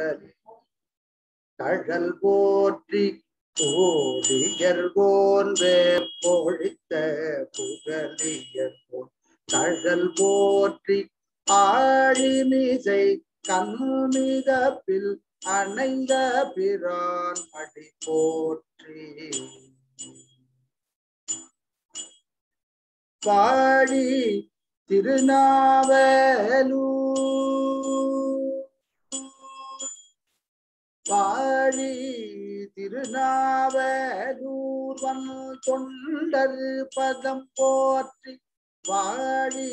புகழ் கழல் போற்றி கோடியர் போன்றே புகழியர் கழல் போற்றி ஆழிமிசை கண்மிதப்பில் அணைந்த பிரான் அடி போற்றி. பாடி திருநாவலூர் பாடி திருநாவலூர் வன் தொண்டர் பதம் போற்றி வாழி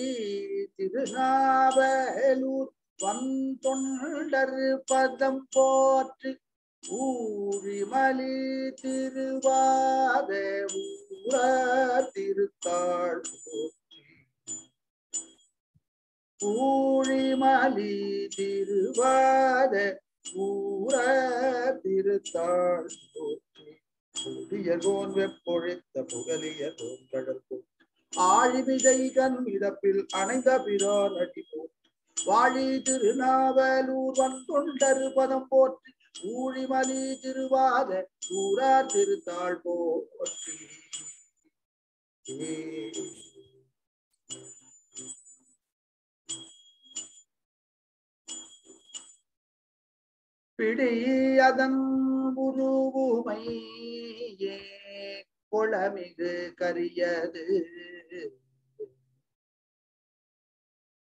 திருநாவலூர் வன் தொண்டர் பதம் போற்றி ஊழிமலி திருவாத ஊர திருத்தாள் போற்றி. ஊழிமலி திருவாத ஊர திருத்தாள் போற்றி வெப்பொழித்த புகலிய தோன்றடல் போற்றி ஆழிமிகை கண் இடப்பில் அணைந்த பிறார் அடி போற்றி. வாழி திருநாவலூர் வன் தொண்டர் பதம் போற்றி. ஊழிமலி திருவாத ஊரார் திருத்தாள் போற்றி. பிடியதன் உருவுமையே குளமிகு கரியது.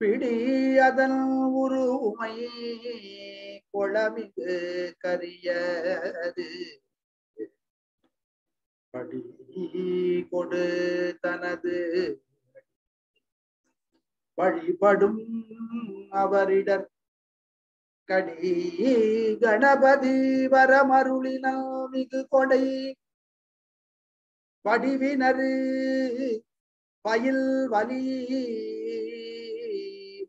பிடியதன் உருவுமையே குளமிகு கரியது. படி கொடு தனது வழிபடும் அவரிடர் கடி கணபதி வரமருளினல் மிகு கொடை. வடிவினரு பயில் வலி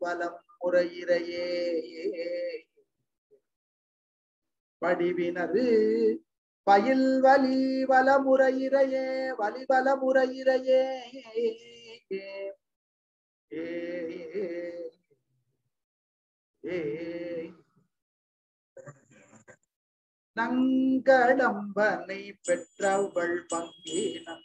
வலம் முறையிறையே. வடிவினரு பயில் வலி வலமுறையிறையே வலி வலமுறையிறையே ஏ ஏ நங்கடம்பனை பெற்றவள் பங்கீனம்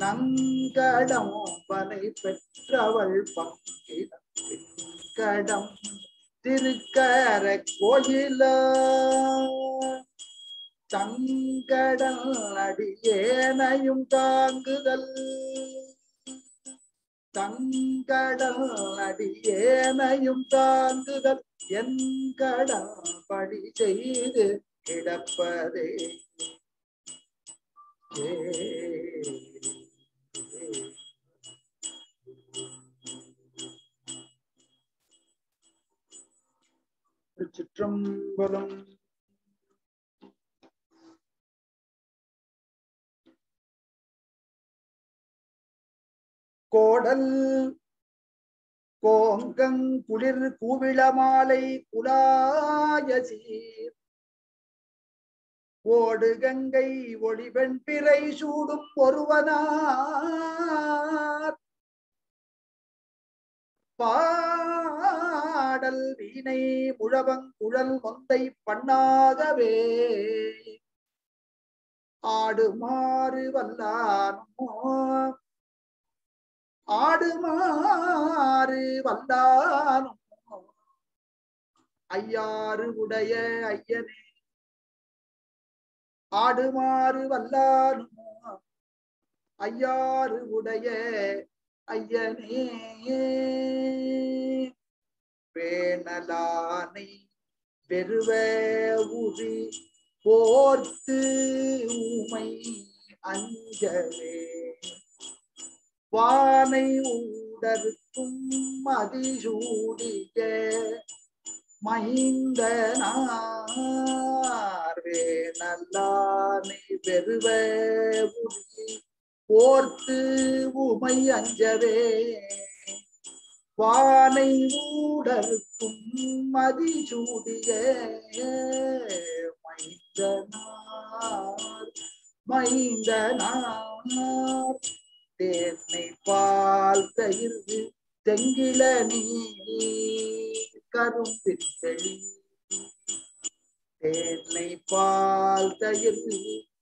நங்கடம்பனை பெற்றவள் பங்கீனம் கடம் திருக்கர கோயில. தங்கடல் அடியேனையும் தாங்குதல். தங்கடல் அடியேனையும் தாங்குதல். என் கடல் படி செய்து கிடப்பதே. சிற்றம்பலம். கோடல் கோங்கங் குளிர் கூவிளமாலை குலாயசீர் ஓடு கங்கை ஒளிவெண் பிறை சூடும் ஒருவனார். பாடல் வீணை முழவங்குழல் மொந்தை பண்ணாகவே ஆடுமாறு வல்லானோ ஆடுமாறு வல்லானும் ஐயாறு உடைய ஐயனே. ஆடுமாறு வல்லானும் ஐயாறு உடைய ஐயனே. பேணலானை பெருவ உரி போர்த்து உமை அஞ்சவே. வானை ஊடருக்கும் மதிசூடிய. மைந்தனார்வே நல்லானை பெருவ உரி ஓர்த்து உமை அஞ்சவே. வானை ஊடற்கும் மதிசூடிய. மைந்தனார் மைந்தனார் தேனை பால் தயிர் தெங்கில நீ கரும்பின் தெளி தேனை பால் தயிர்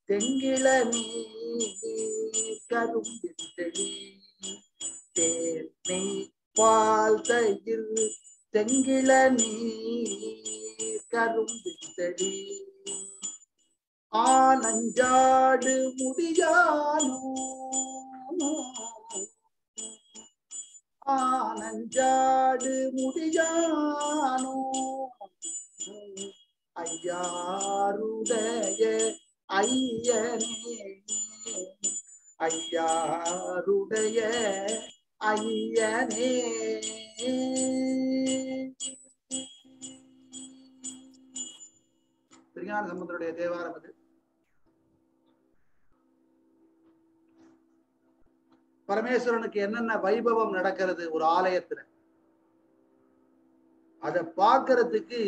தெங்கில நீ கரும்பின் தெளி தேனை பால் தயிர் தெங்கில நீ கரும்பின் தெளி ஆனஞ்சாடு முடியானோ ஆனஞ்சாடு முடியானோ ஐயாருடைய ஐயனே ஐயாருடைய ஐயனே திருஞான சம்பந்தருடைய தேவாரம் அது பரமேஸ்வரனுக்கு என்னென்ன வைபவம் நடக்கிறது ஒரு ஆலயத்துல? அதை பார்க்கறதுக்கு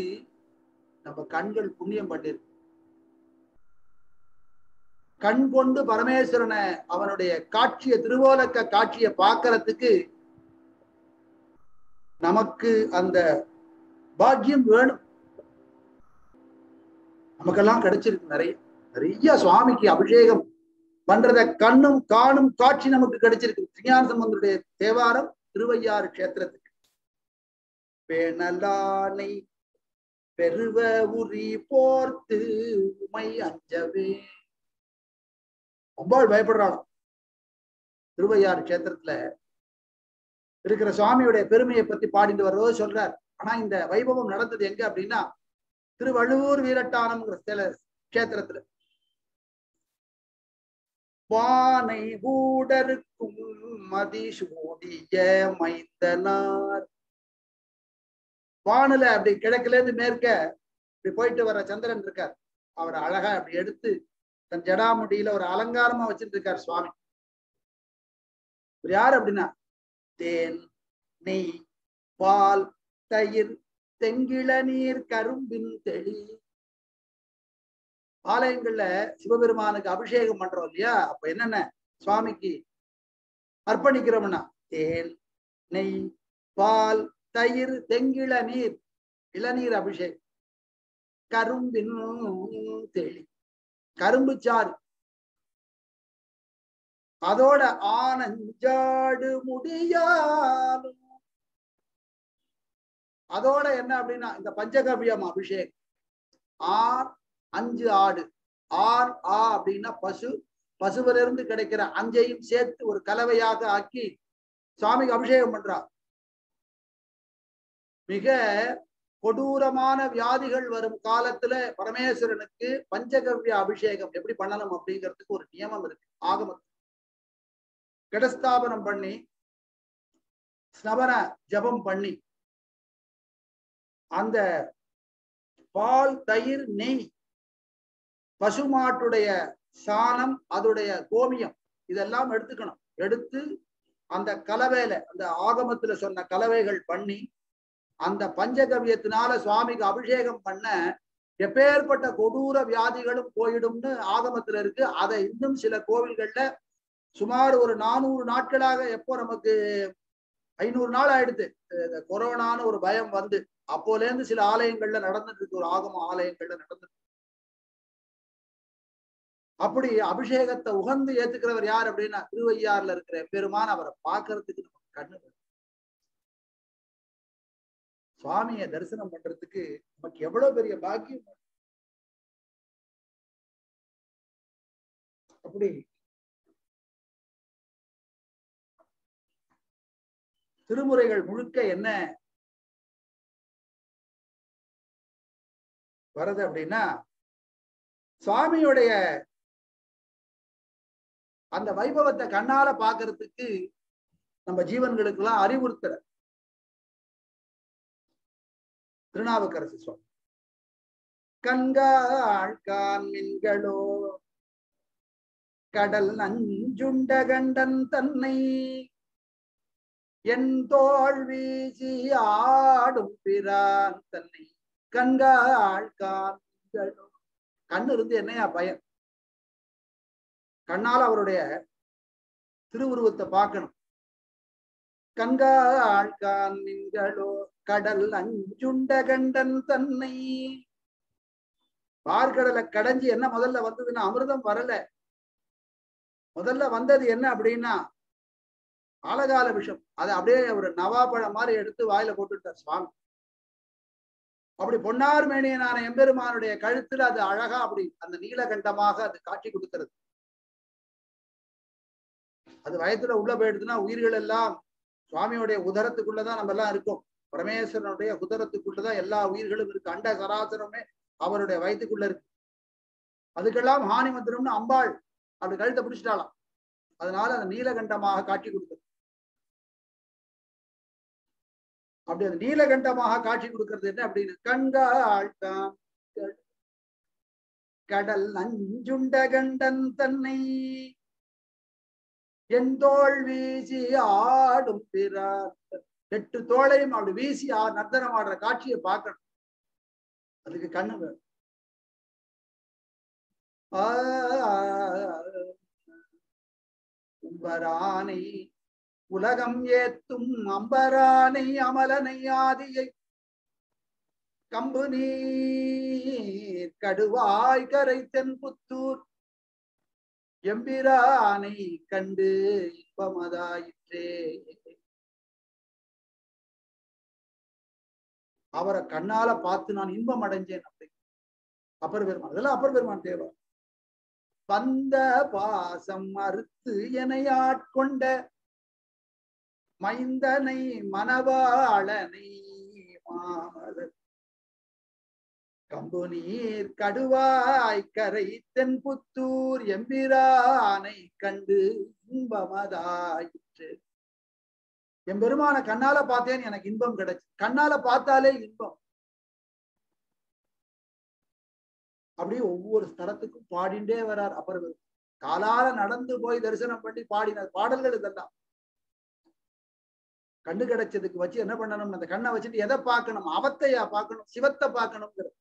நம்ம கண்கள் புண்ணியம் பண்ணிருக்கு. கண் கொண்டு பரமேஸ்வரனை அவனுடைய காட்சியை திருவோலக்க காட்சியை பார்க்கறதுக்கு நமக்கு அந்த பாக்கியம் வேணும். நமக்கெல்லாம் கிடைச்சிருக்கு நிறைய நிறைய சுவாமிக்கு அபிஷேகம். பண்றத கண்ணும் காணும் காட்சி நமக்கு கிடைச்சிருக்கு. திருஞான சம்பந்தருடைய தேவாரம் திருவையாறு கஷேத்திரத்துக்கு. பேணலானை பெருவ உரி போர்த்து உமை அஞ்சவே. ரொம்ப பயப்படுறாங்க திருவையாறு கஷேத்திரத்துல இருக்கிற சுவாமியுடைய பெருமையை பத்தி பாடிட்டு வர்றதோ சொல்றார். ஆனா இந்த வைபவம் நடந்தது எங்க அப்படின்னா திருவள்ளுவூர் வீரட்டானம்ங்கிற சில கஷேத்திரத்துல. பானை ஊடருக்கும் மதிசூடிய மைந்தனார். வானில அப்படி கிழக்குல இருந்து மேற்க இப்படி போயிட்டு வர சந்திரன் இருக்கார். அவர் அழகா அப்படி எடுத்து தன் ஜடாமுடியில ஒரு அலங்காரமா வச்சுட்டு இருக்கார் சுவாமி யார் அப்படின்னா? தேன் நெய் பால் தயிர் தெங்கிள நீர் கரும்பின் தெளி. ஆலயங்கள்ல சிவபெருமானுக்கு அபிஷேகம் பண்றோம் இல்லையா? அப்ப என்னென்ன? சுவாமிக்கு அர்ப்பணிக்கிறோம்னா தேன் நெய் பால் தயிர் தெங்கிள நீர் இளநீர் அபிஷேகம். கரும்பின் தெளி கரும்பு சாறு. அதோட ஆனஞ்சாடு முடியாலும் அதோட என்ன அப்படின்னா இந்த பஞ்சகவ்யம் அபிஷேகம். ஆர் அஞ்சு ஆடு. ஆர் ஆ அப்படின்னா பசு. பசுவிலிருந்து கிடைக்கிற அஞ்சையும் சேர்த்து ஒரு கலவையாக ஆக்கி சுவாமிக்கு அபிஷேகம் பண்றார். மிக கொடூரமான வியாதிகள் வரும் காலத்துல பரமேஸ்வரனுக்கு பஞ்சகவ்ய அபிஷேகம் எப்படி பண்ணணும் அப்படிங்கிறதுக்கு ஒரு நியமம் இருக்கு. ஆகமத்து கடஸ்தாபனம் பண்ணி ஸ்னவன ஜபம் பண்ணி அந்த பால் தயிர் நெய் பசுமாட்டுடைய சாணம் அதோடைய கோமியம் இதெல்லாம் எடுத்துக்கணும். எடுத்து அந்த கலவையில அந்த ஆகமத்துல சொன்ன கலவைகள் பண்ணி அந்த பஞ்சகவியத்தினால சுவாமிக்கு அபிஷேகம் பண்ண எப்பேற்பட்ட கொடூர வியாதிகளும் போயிடும்னு ஆகமத்துல இருக்கு. அதை இன்னும் சில கோவில்கள்ல சுமார் ஒரு நானூறு நாட்களாக எப்போ நமக்கு ஐநூறு நாள் ஆயிடுது. கொரோனான்னு ஒரு பயம் வந்து அப்போல இருந்து சில ஆலயங்கள்ல நடந்துட்டு இருக்கு ஒரு ஆகம ஆலயங்கள்ல நடந்துட்டு அப்படி அபிஷேகத்தை உகந்து ஏத்துக்கிறவர் யார் அப்படின்னா திருவையாறுல இருக்கிற பெருமான். அவரை பாக்குறதுக்கு நம்ம கண்ணு சுவாமிய சுவாமியை தரிசனம் பண்றதுக்கு நமக்கு எவ்வளவு பெரிய பாக்கியம் அப்படி திருமுறைகள் முழுக்க என்ன வருது அப்படின்னா சுவாமியுடைய அந்த வைபவத்தை கண்ணால பாக்குறதுக்கு நம்ம ஜீவன்களுக்கு எல்லாம் அறிவுறுத்தல திருநாவுக்கரசு சுவாமி. கண்காள் காண்மின்களோ கடல் நஞ்சுண்ட கண்டன் தன்னை என் தோல் வீசி ஆடும் பிரான் தன்னை. கண்காள் காண்களோ கண்ணு இருந்து என்னையா பயம் கண்ணால் அவருடைய திருவுருவத்தை பார்க்கணும். கண்காள் காண்களோ கடல் அஞ்சுண்ட கண்டன் தன்னை. பார்க்கடலை கடைஞ்சி என்ன முதல்ல வந்ததுன்னா அமிர்தம் வரல. முதல்ல வந்தது என்ன அப்படின்னா ஆலகால விஷம். அதை அப்படியே ஒரு நவாப்பழம் மாதிரி எடுத்து வாயில போட்டுட்டார் சுவாமி. அப்படி பொன்னார் மேனியனான எம்பெருமானுடைய கழுத்துல அது அழகா அப்படி அந்த நீலகண்டமாக அது காட்சி கொடுக்கிறது. அது வயத்துல உள்ள போயிடுதுன்னா உயிர்கள் எல்லாம் சுவாமியுடைய உதரத்துக்குள்ளதான் நம்ம எல்லாம் இருக்கோம். பரமேஸ்வரனுடைய உதரத்துக்குள்ளதான் எல்லா உயிர்களும் இருக்கு. அண்ட சராசரமே அவருடைய வயத்துக்குள்ள இருக்கு. அதுக்கெல்லாம் ஹானி மந்திரம்னு அம்பாள் அப்படி கழுத்தை பிடிச்சிட்டாலாம் அதனால அந்த நீலகண்டமாக காட்சி கொடுத்தது. அப்படி அந்த நீலகண்டமாக காட்சி கொடுக்கிறது என்ன அப்படின்னு? கண்டாள் கடல் நஞ்சுண்ட கண்டன் தன்னை என் தோல் வீசி ஆடும் பிறார். எட்டு தோளையும் அப்படி வீசி ஆ நர்த்தனம் ஆடுற காட்சியை பார்க்கணும். அதுக்கு கண்ணு வேணும். உம்பரானை உலகம் ஏத்தும் அம்பரானை அமலனை ஆதியை. கம்பு நீர் கடுவாய் கரை தென்புத்தூர். எம்பிரானை கண்டு இன்பமதாயிற்றே அவரை கண்ணால பார்த்து நான் இன்பம் அடைஞ்சேன் அப்படி. அப்பர் பெருமான் அதெல்லாம் அப்பர் பெருமான் தேவர். பந்த பாசம் மறுத்து என ஆட்கொண்ட மைந்தனை மணவாளனை மாமலர் கம்பு நீர் கடுவாய் கரை தென்புத்தூர் எம்பிரானை கண்டு இன்பமதாயிற்று. என் பெருமான கண்ணால பார்த்தேன் எனக்கு இன்பம் கிடைச்சு. கண்ணால பார்த்தாலே இன்பம். அப்படியே ஒவ்வொரு ஸ்தலத்துக்கும் பாடிண்டே வரார் அப்புறம் காலால நடந்து போய் தரிசனம் பண்ணி பாடின பாடல்கள் இதெல்லாம். கண்ணு கிடைச்சதுக்கு வச்சு என்ன பண்ணணும் அந்த கண்ணை வச்சுட்டு எதை பார்க்கணும்? அவத்தையா பார்க்கணும்? சிவத்தை பார்க்கணுங்கிறது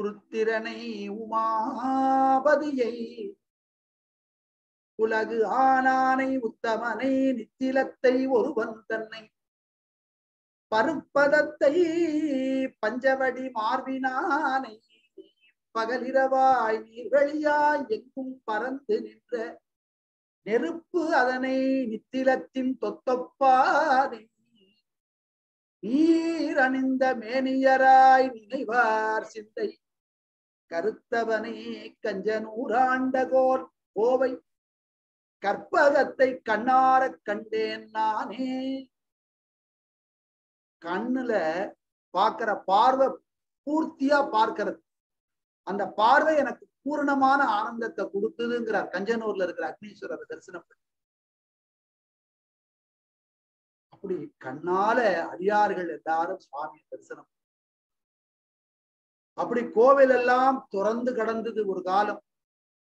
குருத்திரனை உமாபதியை. உலகு ஆனானை உத்தமனை நித்திலத்தை ஒருவன் தன்னை. பருப்பதத்தை பஞ்சவடி மார்பினானை. பகலிரவாய் நீர்வழியாய் எங்கும் பறந்து நின்ற. நெருப்பு அதனை நித்திலத்தின் தொத்தொப்பானை. நீர் அணிந்த மேனியராய் நினைவார் சிந்தை. கருத்தவனே கஞ்சனூராண்டகோர் கோவை. கற்பகத்தை கண்ணார கண்டேன் நானே. கண்ணுல பாக்குற பார்வை பூர்த்தியா பார்க்கிறது. அந்த பார்வை எனக்கு பூர்ணமான ஆனந்தத்தை கொடுத்ததுங்கிறார் கஞ்சனூர்ல இருக்கிற அக்னீஸ்வரர் தரிசனம் பண்ணி. அப்படி கண்ணால அடியார்கள் எல்லாரும் சுவாமியை தரிசனம் அப்படி கோவில் எல்லாம் துறந்து கடந்தது ஒரு காலம்.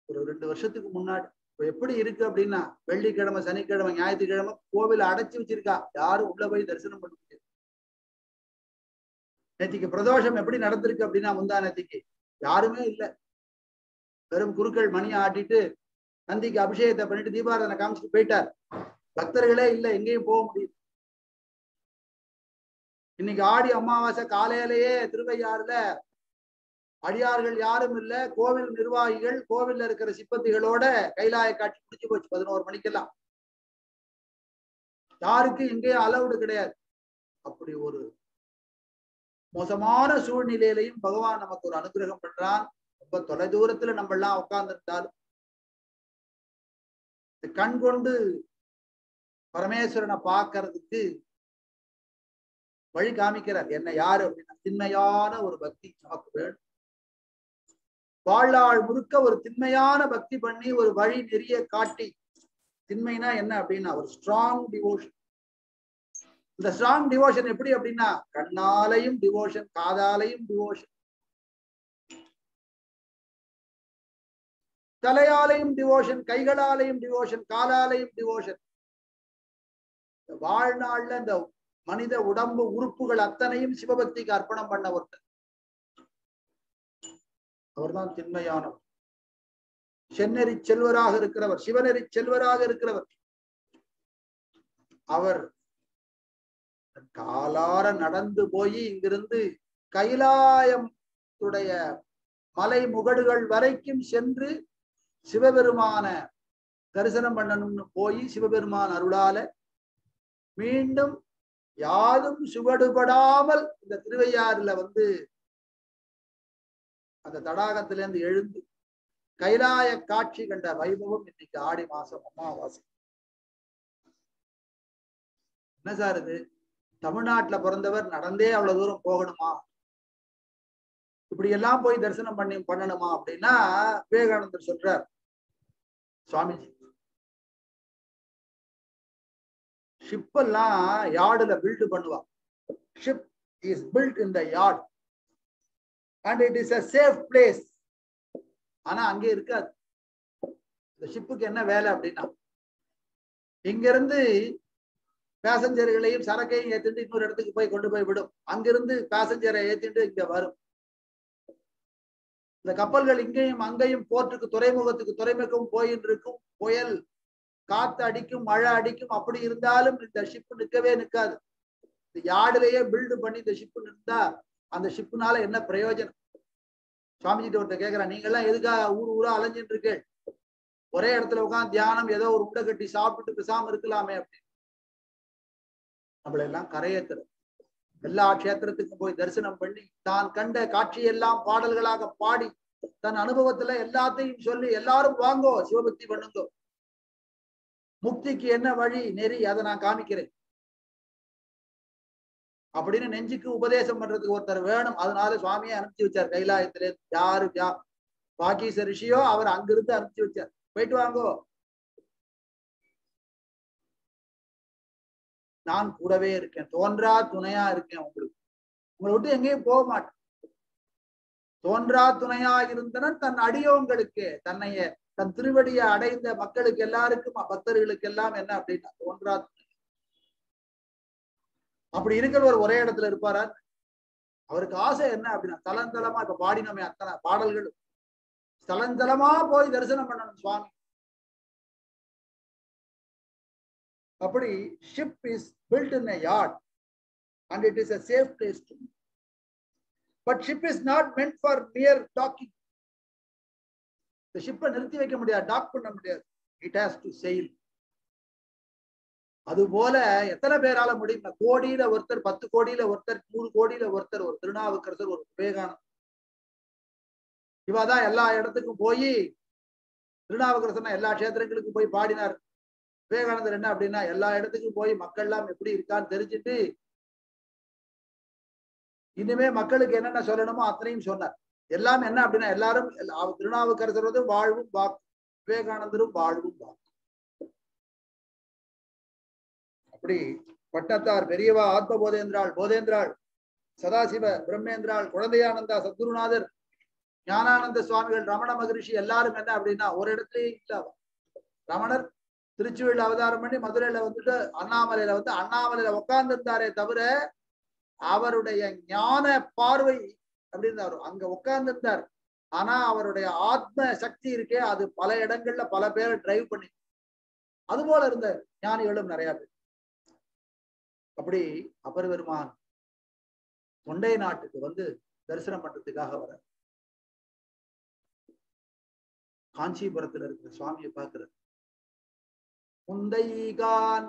ஒரு ரெண்டு வருஷத்துக்கு முன்னாடி. இப்ப எப்படி இருக்கு அப்படின்னா வெள்ளிக்கிழமை சனிக்கிழமை ஞாயிற்றுக்கிழமை கோவில் அடைச்சு வச்சிருக்கா. யாரும் உள்ள போய் தரிசனம் பண்ண முடியாது. நேத்திக்கு பிரதோஷம் எப்படி நடந்திருக்கு அப்படின்னா முந்தா நேத்திக்கு யாருமே இல்ல. வெறும் குருக்கள் மணி ஆட்டிட்டு நந்திக்கு அபிஷேகத்தை பண்ணிட்டு தீபாராதனை காமிச்சிட்டு போயிட்டார். பக்தர்களே இல்ல எங்கேயும் போக முடியும் இன்னைக்கு ஆடி அமாவாசை காலையிலேயே திருவையாறுல அடியார்கள் யாரும் இல்ல. கோவில் நிர்வாகிகள் கோவில்ல இருக்கிற சிப்பந்திகளோட கைலாய காட்டி முடிச்சு போச்சு பதினோரு மணிக்கெல்லாம். யாருக்கும் எங்கேயும் அலவுடு கிடையாது. அப்படி ஒரு மோசமான சூழ்நிலையிலையும் பகவான் நமக்கு ஒரு அனுகிரகம் பண்றான் ரொம்ப தொலை தூரத்துல நம்ம எல்லாம் உட்கார்ந்து இருந்தாலும் கண் கொண்டு பரமேஸ்வரனை பார்க்கறதுக்கு வழி காமிக்கிறார். என்ன யாரு அப்படின்னா திண்மையான ஒரு பக்தி நமக்கு வேணும். வாழ்நாள் முழுக்க ஒரு திண்மையான பக்தி பண்ணி ஒரு வழி நெறிய காட்டி திண்மைனா என்ன அப்படின்னா ஒரு ஸ்ட்ராங் டிவோஷன் இந்த ஸ்ட்ராங் டிவோஷன் எப்படி அப்படின்னா கண்ணாலையும் டிவோஷன் காதாலையும் டிவோஷன் தலையாலையும் டிவோஷன் கைகளாலையும் டிவோஷன் காலாலையும் டிவோஷன் வாழ்நாள்ல இந்த மனித உடம்பு உறுப்புகள் அத்தனையும் சிவபக்திக்கு அர்ப்பணம் பண்ண ஒருத்தர். அவர்தான் திண்மையானவர். சென்னறி செல்வராக இருக்கிறவர் சிவநெறி செல்வராக இருக்கிறவர். அவர் காலார நடந்து போய் இங்கிருந்து கைலாயத்துடைய மலை முகடுகள் வரைக்கும் சென்று சிவபெருமான தரிசனம் பண்ணணும்னு போய் சிவபெருமான் அருளால மீண்டும் யாரும் சுவடுபடாமல் இந்த திருவையாறுல வந்து அந்த தடாகத்திலேருந்து எழுந்து கைலாய காட்சி கண்ட வைபவம் இன்னைக்கு ஆடி மாசம் அமாவாசை. என்ன சார் இது? தமிழ்நாட்டுல பிறந்தவர் நடந்தே அவ்வளவு தூரம் போகணுமா? இப்படி எல்லாம் போய் தரிசனம் பண்ணி பண்ணணுமா அப்படின்னா விவேகானந்தர் சொல்றார். சுவாமிஜி ஷிப் எல்லாம் யார்டுல பில்டு பண்ணுவா ship is built in the yard and it is a safe place ஆனா அங்க இருக்காது. இந்த ஷிப்புக்கு என்ன வேலை அப்படின்னா இங்கிருந்து பேசஞ்சர்களையும் சரக்கையும் ஏத்திட்டு இன்னொரு இடத்துக்கு போய் கொண்டு போய் விடும். அங்கிருந்து பேசஞ்சரை ஏத்திட்டு இங்க வரும். இந்த கப்பல்கள் இங்கேயும் அங்கேயும் போர்ட்டுக்கு துறைமுகத்துக்கு துறைமுகம் போயின்னு இருக்கும் புயல் காத்து அடிக்கும் மழை அடிக்கும். அப்படி இருந்தாலும் இந்த ஷிப் நிற்கவே நிற்காது. இந்த யார்டுலயே பில்டு பண்ணி இந்த ஷிப் நின்றா அந்த ஷிப்புனால என்ன பிரயோஜனம்? சுவாமிஜிட்ட ஒருத்தர் கேட்கிறேன் நீங்க எல்லாம் எதுக்காக ஊர் ஊரா அலைஞ்சிட்டு இருக்கு ஒரே இடத்துல உட்காந்து தியானம் ஏதோ ஒரு உண்டை கட்டி சாப்பிட்டு பேசாம இருக்கலாமே அப்படின்னு. நம்மள எல்லாம் கரையேத்துறது எல்லா கஷேத்திரத்துக்கும் போய் தரிசனம் பண்ணி தான் கண்ட காட்சியெல்லாம் பாடல்களாக பாடி தன் அனுபவத்துல எல்லாத்தையும் சொல்லி எல்லாரும் வாங்கோ சிவபக்தி பண்ணுங்கோ. முக்திக்கு என்ன வழி? நெறி அதை நான் காமிக்கிறேன். அப்படின்னு நெஞ்சுக்கு உபதேசம் பண்றதுக்கு ஒருத்தர் வேணும். அதனால சுவாமியை அனுப்பிச்சு வச்சார். கைலாயத்திலே யாரு யா பாக்கீச ரிஷியோ அவர் அங்கிருந்து அனுப்பிச்சு வச்சார். போயிட்டு வாங்கோ. நான் கூடவே இருக்கேன். தோன்றா துணையா இருக்கேன் உங்களுக்கு. உங்களை விட்டு எங்கேயும் போக மாட்டேன். தோன்றா துணையா இருந்தனன் தன் அடியோங்களுக்கு தன்னைய தன் திருவடியை அடைந்த மக்களுக்கு எல்லாருக்கும் பக்தர்களுக்கு எல்லாம் என்ன அப்படின்னா தோன்றா அப்படி இருக்கிறவர் ஒரே இடத்துல இருப்பாரா அவருக்கு ஆசை என்ன அப்படின்னா தலந்தலமா இப்ப பாடினோமே அத்தனை பாடல்கள் தலந்தலமா போய் தரிசனம் பண்ணணும் சுவாமி. அப்படி ship is built in yard and it is is a safe but ship is not is not meant for இந்த ஷிப்பை நிறுத்தி வைக்க முடியாது டாக் பண்ண முடியாது. It has to sail. அது போல எத்தனை பேரால முடியும்? கோடியில ஒருத்தர் பத்து கோடியில ஒருத்தர் நூறு கோடியில ஒருத்தர் ஒரு திருநாவுக்கரசர் ஒரு விவேகானந்தர். இவாதான் எல்லா இடத்துக்கும் போய் திருநாவுக்கரசனா எல்லா கஷேத்திரங்களுக்கும் போய் பாடினார். விவேகானந்தர் என்ன அப்படின்னா எல்லா இடத்துக்கும் போய் மக்கள் எல்லாம் எப்படி இருக்கான்னு தெரிஞ்சுட்டு இனிமே மக்களுக்கு என்னென்ன சொல்லணுமோ அத்தனையும் சொன்னார். எல்லாம் என்ன அப்படின்னா எல்லாரும் திருநாவுக்கரசர் வாழ்வும் வாக்கு விவேகானந்தரும் வாழ்வும் வாக்கு அப்படி பட்டத்தார் பெரியவா ஆத்ம போதேந்திராள் போதேந்திராள் சதாசிவ பிரம்மேந்திராள் குழந்தையானந்தா சத்குருநாதர் ஞானானந்த சுவாமிகள் ரமண மகரிஷி எல்லாரும் என்ன அப்படின்னா ஒரு இடத்துலயே இல்ல ரமணர் திருச்சுவில் அவதாரம் பண்ணி மதுரையில வந்துட்டு அண்ணாமலையில வந்து அண்ணாமலையில உட்கார்ந்து இருந்தாரே தவிர அவருடைய ஞான பார்வை அப்படின்னு அங்க உட்கார்ந்து இருந்தார் ஆனா அவருடைய ஆத்ம சக்தி இருக்கே அது பல இடங்கள்ல பல பேரை டிரைவ் பண்ணி. அது போல இருந்த ஞானிகளும் நிறைய பேர். அப்படி அபர் பெருமான் தொண்டை நாட்டுக்கு வந்து தரிசனம் பண்றதுக்காக வர காஞ்சிபுரத்துல இருக்கிற சுவாமியை பார்க்கிறார். முந்தைகான்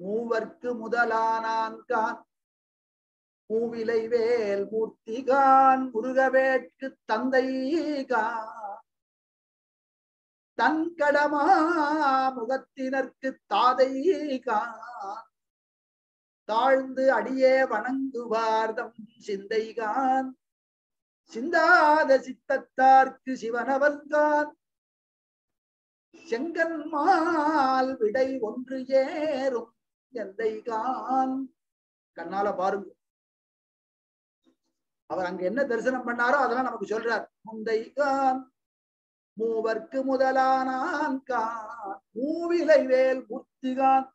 மூவர்க்கு முதலானான்கான் மூவிலை வேல் மூர்த்திகான் முருகவேட்கு தந்தைகான் தன் கடமா முகத்தினர்க்கு தாதைகான் தாழ்ந்து அடியே வணங்குவார்தம் சிந்தைகான். சிந்தாத சித்தத்தார்க்கு சிவனவன்கான் செங்கன்மால் விடை ஒன்று ஏறும் எந்தைகான். கண்ணால பாருங்க. அவர் அங்க என்ன தரிசனம் பண்ணாரோ அதெல்லாம் நமக்கு சொல்றார். முந்தைகான் மூவர்க்கு முதலானான் கான். மூவிலை வேல் மூர்த்திகான்.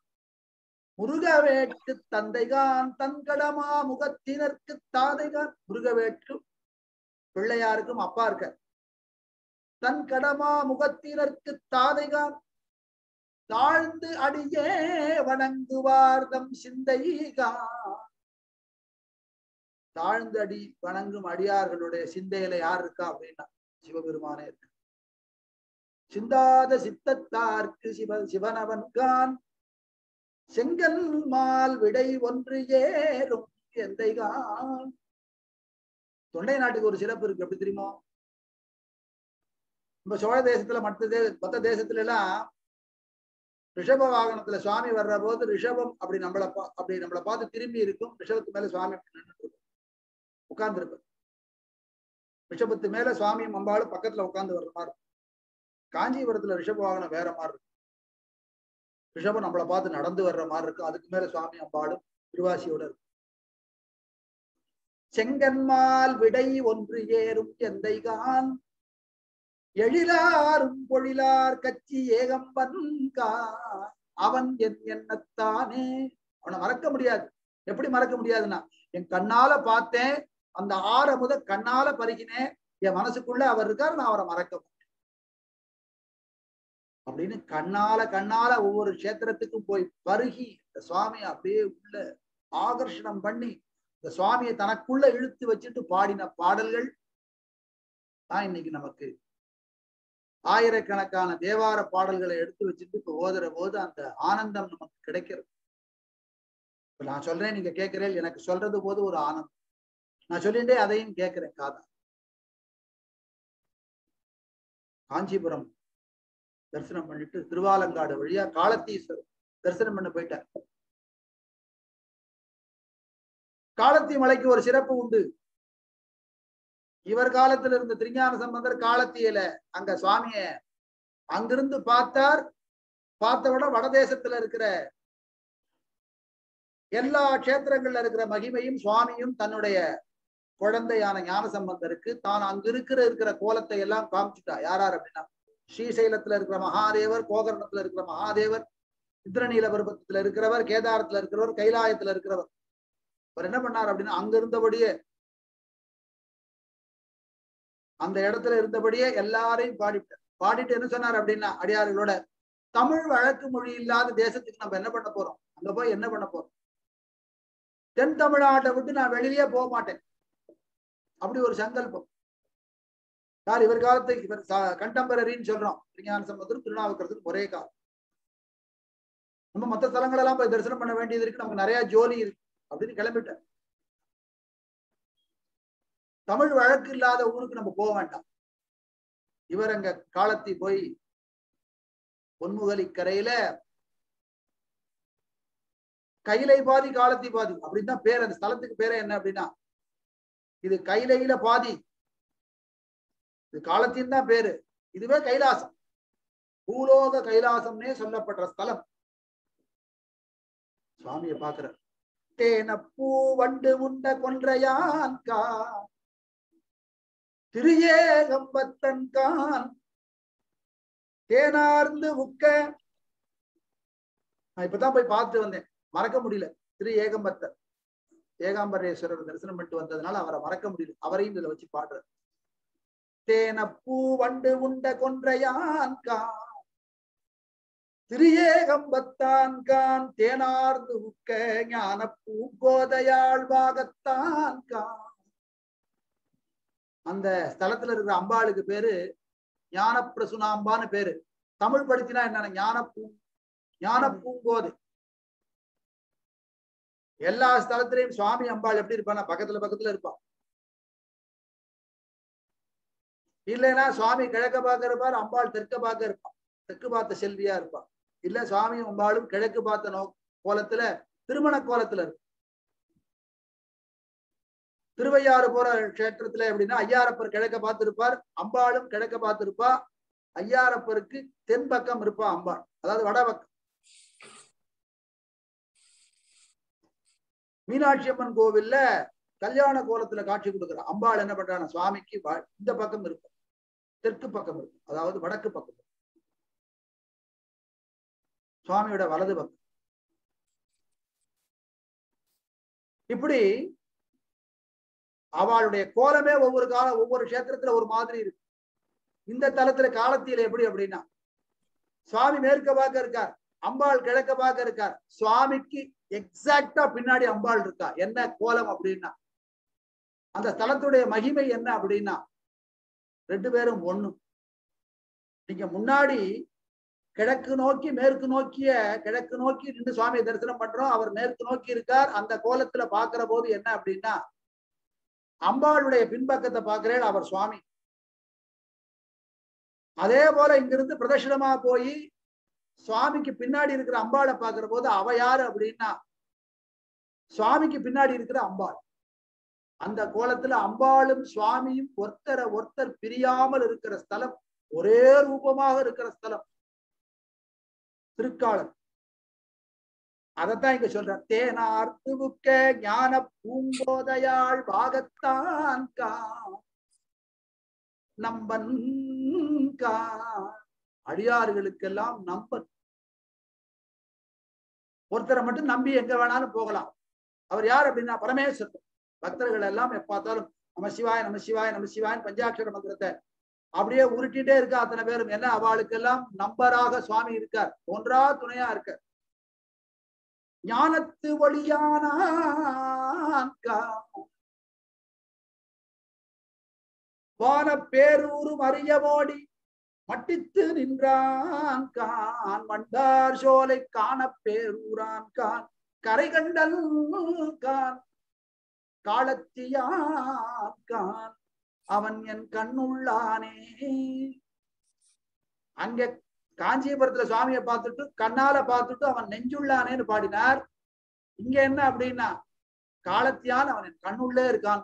முருகவேட்கு தந்தைகான் தன்கடமா முகத்தினர்க்கு தாதைகான் முருகவேட்கு பிள்ளையாருக்கும் அப்பா இருக்க தன் கடமா முகத்தினர்க்கு தாதைகான் தாழ்ந்து அடியே வணங்குவார் தம் சிந்தைகா தாழ்ந்து அடி வணங்கும் அடியார்களுடைய சிந்தையில யார் இருக்கா அப்படின்னா சிவபெருமானே இருக்கு. சிந்தாத சித்தத்தார்க்கு சிவ சிவனவன்கான். செங்கல் மால் விடை ஒன்று ஏறும் எந்தைகான் தொண்டை நாட்டுக்கு ஒரு சிறப்பு இருக்கு எப்படி தெரியுமோ? நம்ம சோழ தேசத்துல மற்ற தே மற்ற தேசத்துல எல்லாம் ரிஷப வாகனத்துல சுவாமி வர்ற போது ரிஷபம் அப்படி நம்மளை பா அப்படி நம்மளை பார்த்து திரும்பி இருக்கும். ரிஷபத்து மேல சுவாமி உட்கார்ந்துருப்பார். உட்கார்ந்து ரிஷபத்து மேல சுவாமியும் அம்பாளும் பக்கத்துல உட்கார்ந்து வர்ற மாதிரி இருக்கும். காஞ்சிபுரத்துல ரிஷப வாகனம் வேற மாதிரி இருக்கும். ரிஷபம் நம்மளை பார்த்து நடந்து வர்ற மாதிரி இருக்கும். அதுக்கு மேல சுவாமி அம்பாடும் திருவாசியோட இருக்கும். செங்கன்மால் விடை ஒன்று ஏறும் எந்தைகான் எழிலாரும் பொழிலார் கச்சி ஏகம்பன்கா அவன் என் எண்ணத்தானே. அவனை மறக்க முடியாது. எப்படி மறக்க முடியாதுன்னா என் கண்ணால பார்த்தேன் அந்த ஆற முத கண்ணால பருகினேன் என் மனசுக்குள்ள அவர் இருக்கார் நான் அவரை மறக்க அப்படின்னு கண்ணால கண்ணால ஒவ்வொரு கஷேத்திரத்துக்கும் போய் பருகி இந்த சுவாமியை அப்படியே உள்ள ஆகர்ஷணம் பண்ணி இந்த சுவாமியை தனக்குள்ள இழுத்து வச்சுட்டு பாடின பாடல்கள் தான் இன்னைக்கு நமக்கு. ஆயிரக்கணக்கான தேவார பாடல்களை எடுத்து வச்சுட்டு இப்ப ஓதுற போது அந்த ஆனந்தம் நமக்கு கிடைக்கிறது. இப்ப நான் சொல்றேன் நீங்க கேட்கிறேன் எனக்கு சொல்றது போது ஒரு ஆனந்தம். நான் சொல்லிட்டே அதையும் கேட்கிறேன் காதா. காஞ்சிபுரம் தரிசனம் பண்ணிட்டு திருவாலங்காடு வழியா காலத்தீஸ்வரர் தரிசனம் பண்ண போயிட்டார். காலத்தி மலைக்கு ஒரு சிறப்பு உண்டு. இவர் காலத்துல இருந்த திருஞான சம்பந்தர் காலத்தியில அங்க சுவாமிய அங்கிருந்து பார்த்தார். பார்த்த விட வடதேசத்துல இருக்கிற எல்லா கஷேத்திரங்கள்ல இருக்கிற மகிமையும் சுவாமியும் தன்னுடைய குழந்தையான ஞான சம்பந்தருக்கு தான் அங்க இருக்கிற இருக்கிற கோலத்தை எல்லாம் காமிச்சுட்டா. யாரார் அப்படின்னா ஸ்ரீசைலத்துல இருக்கிற மகாதேவர் கோகர்ணத்துல இருக்கிற மகாதேவர் இந்திரநீல பருவத்துல இருக்கிறவர் கேதாரத்துல இருக்கிறவர் கைலாயத்துல இருக்கிறவர். அவர் என்ன பண்ணார் அப்படின்னா அங்க இருந்தபடியே அந்த இடத்துல இருந்தபடியே எல்லாரையும் பாடிட்டார் பாடிட்டு என்ன சொன்னார் அப்படின்னா அடியார்களோட தமிழ் வழக்கு மொழி இல்லாத தேசத்துக்கு நம்ம என்ன பண்ண போறோம்? அங்க போய் என்ன பண்ண போறோம்? தென் தமிழ்நாட்டை விட்டு நான் வெளியே போக மாட்டேன். அப்படி ஒரு சங்கல்பம். யார் இவர் காலத்து இவர் கண்டம்பரரின்னு சொல்றோம். திருஞான சம்பந்தரும் திருநாவுக்கரசரும் ஒரே காலம். நம்ம மற்ற ஸ்தலங்கள் எல்லாம் போய் தரிசனம் பண்ண வேண்டியது இருக்கு. நமக்கு நிறைய ஜோலி இருக்கு. அப்படின்னு கிளம்பிட்ட தமிழ் வழக்கு இல்லாத ஊருக்கு நம்ம போக வேண்டாம். இவர் அங்க காலத்தி போய் பொன்முகலிக்கரையில கைலை பாதி காலத்தி பாதி. அப்படின்னு தான் பேர் அந்த ஸ்தலத்துக்கு பேரே என்ன அப்படின்னா இது கைலையில பாதி இது காலத்தின் தான் பேரு. இதுவே கைலாசம். பூலோக கைலாசம்னே சொல்லப்படுற ஸ்தலம். சுவாமியை பாக்குற தேன பூ வண்டு உண்ட கொன்றையான் கா திருஏகம்பத்தன் கான். தேனார்ந்து உக்க. நான் இப்பதான் போய் பார்த்து வந்தேன். மறக்க முடியல. திரு ஏகம்பத்தர் ஏகாம்பரேஸ்வரர் தரிசனம் பண்ணிட்டு வந்ததுனால அவரை மறக்க முடியல. அவரையும் இதுல வச்சு பாடுற தேனப்பூ வண்டு உண்ட கொன்றையான் கான். திரியேகம்பத்தான் கான். தேனார்ந்து உக்க ஞானப்பூ பூங்கோதையாள் பாகத்தான் கான். அந்த ஸ்தலத்துல இருக்கிற அம்பாளுக்கு பேரு ஞானப்பிரசுனாம்பான்னு பேரு. தமிழ் படுத்தினா என்னன்னா? ஞானப்பூ ஞானப்பூங்கோதை எல்லா ஸ்தலத்திலையும் சுவாமி அம்பாள் எப்படி இருப்பானா பக்கத்துல பக்கத்துல இருப்பான். இல்லைன்னா சுவாமி கிழக்க பார்க்க இருப்பார் அம்பாள் தெற்க பார்க்க இருப்பான் தெற்கு பார்த்த செல்வியா இருப்பான் இல்ல சுவாமி அம்பாளும் கிழக்கு பார்த்த நோ கோலத்துல திருமண கோலத்துல இருக்கும் திருவையாறு போற கஷேத்திரத்துல எப்படின்னா ஐயாரப்பர் கிழக்க பார்த்திருப்பார் அம்பாளும் கிழக்க பார்த்திருப்பா. ஐயாரப்பருக்கு தென் பக்கம் இருப்பா அம்பாள். அதாவது வடபக்கம் மீனாட்சி அம்மன் கோவில்ல கல்யாண கோலத்துல காட்சி கொடுக்குற அம்பாள் என்ன பண்றாங்க சுவாமிக்கு இந்த பக்கம் இருக்கும் தெற்கு பக்கம் இருக்கும் அதாவது வடக்கு பக்கம். சுவாமியோட வலது பக்கம். இப்படி அவளுடைய கோலமே ஒவ்வொரு கால ஒவ்வொரு கஷேத்திரத்துல ஒரு மாதிரி இருக்கு. இந்த தலத்துல காலத்தில எப்படி அப்படின்னா சுவாமி மேற்க பார்க்க இருக்கார் அம்பாள் கிழக்க பார்க்க இருக்கார். சுவாமிக்கு எக்ஸாக்டா பின்னாடி அம்பாள் இருக்கா? என்ன கோலம் அப்படின்னா அந்த தலத்துடைய மகிமை என்ன அப்படின்னா ரெண்டு பேரும் ஒண்ணு. நீங்க முன்னாடி கிழக்கு நோக்கி மேற்கு நோக்கிய கிழக்கு நோக்கி நின்று சுவாமியை தரிசனம் பண்றோம். அவர் மேற்கு நோக்கி இருக்கார். அந்த கோலத்துல பாக்குற போது என்ன அப்படின்னா அம்பாளுடைய பின்பக்கத்தை பார்க்கிறேன் அவர் சுவாமி. அதே போல இங்கிருந்து பிரதட்சிணமா போய் சுவாமிக்கு பின்னாடி இருக்கிற அம்பாளை பாக்குற போது அவ யாரு அப்படின்னா சுவாமிக்கு பின்னாடி இருக்கிற அம்பாள். அந்த கோலத்துல அம்பாளும் சுவாமியும் ஒருத்தரை ஒருத்தர் பிரியாமல் இருக்கிற ஸ்தலம் ஒரே ரூபமாக இருக்கிற ஸ்தலம். திருக்காலம் அதத்தான் இங்க சொல்ற தேனார்த்துவுக்க ஞான பூங்கோதையாள் பாகத்தான் கா நம்பன் கா. அடியார்களுக்கெல்லாம் நம்பன். ஒருத்தரை மட்டும் நம்பி எங்க வேணாலும் போகலாம். அவர் யார் அப்படின்னா பரமேஸ்வரன் பக்தர்கள் எல்லாம் எப்ப நம்ம நம சிவாய நம சிவாய நம சிவாயன் பஞ்சாட்சர மந்திரத்தை அப்படியே உருட்டிட்டே இருக்கா அத்தனை பேரும். என்ன? அவளுக்கெல்லாம் நம்பராக சுவாமி இருக்கார். ஒன்றா துணையா இருக்க ஞானத்து வழியான வான பேரூரும் அறியவோடி மட்டித்து நின்றான் கான். மண்டார் சோலை காண பேரூரான் கான். கரை கண்டல் கான். காலத்தியான் கான் அவன் என் கண்ணுள்ளானே. அங்க காஞ்சிபுரத்துல சுவாமியை பார்த்துட்டு கண்ணால பார்த்துட்டு அவன் நெஞ்சுள்ளானேன்னு பாடினார். இங்க என்ன அப்படின்னா காலத்தியான் அவன் என் கண்ணுள்ளே இருக்கான்.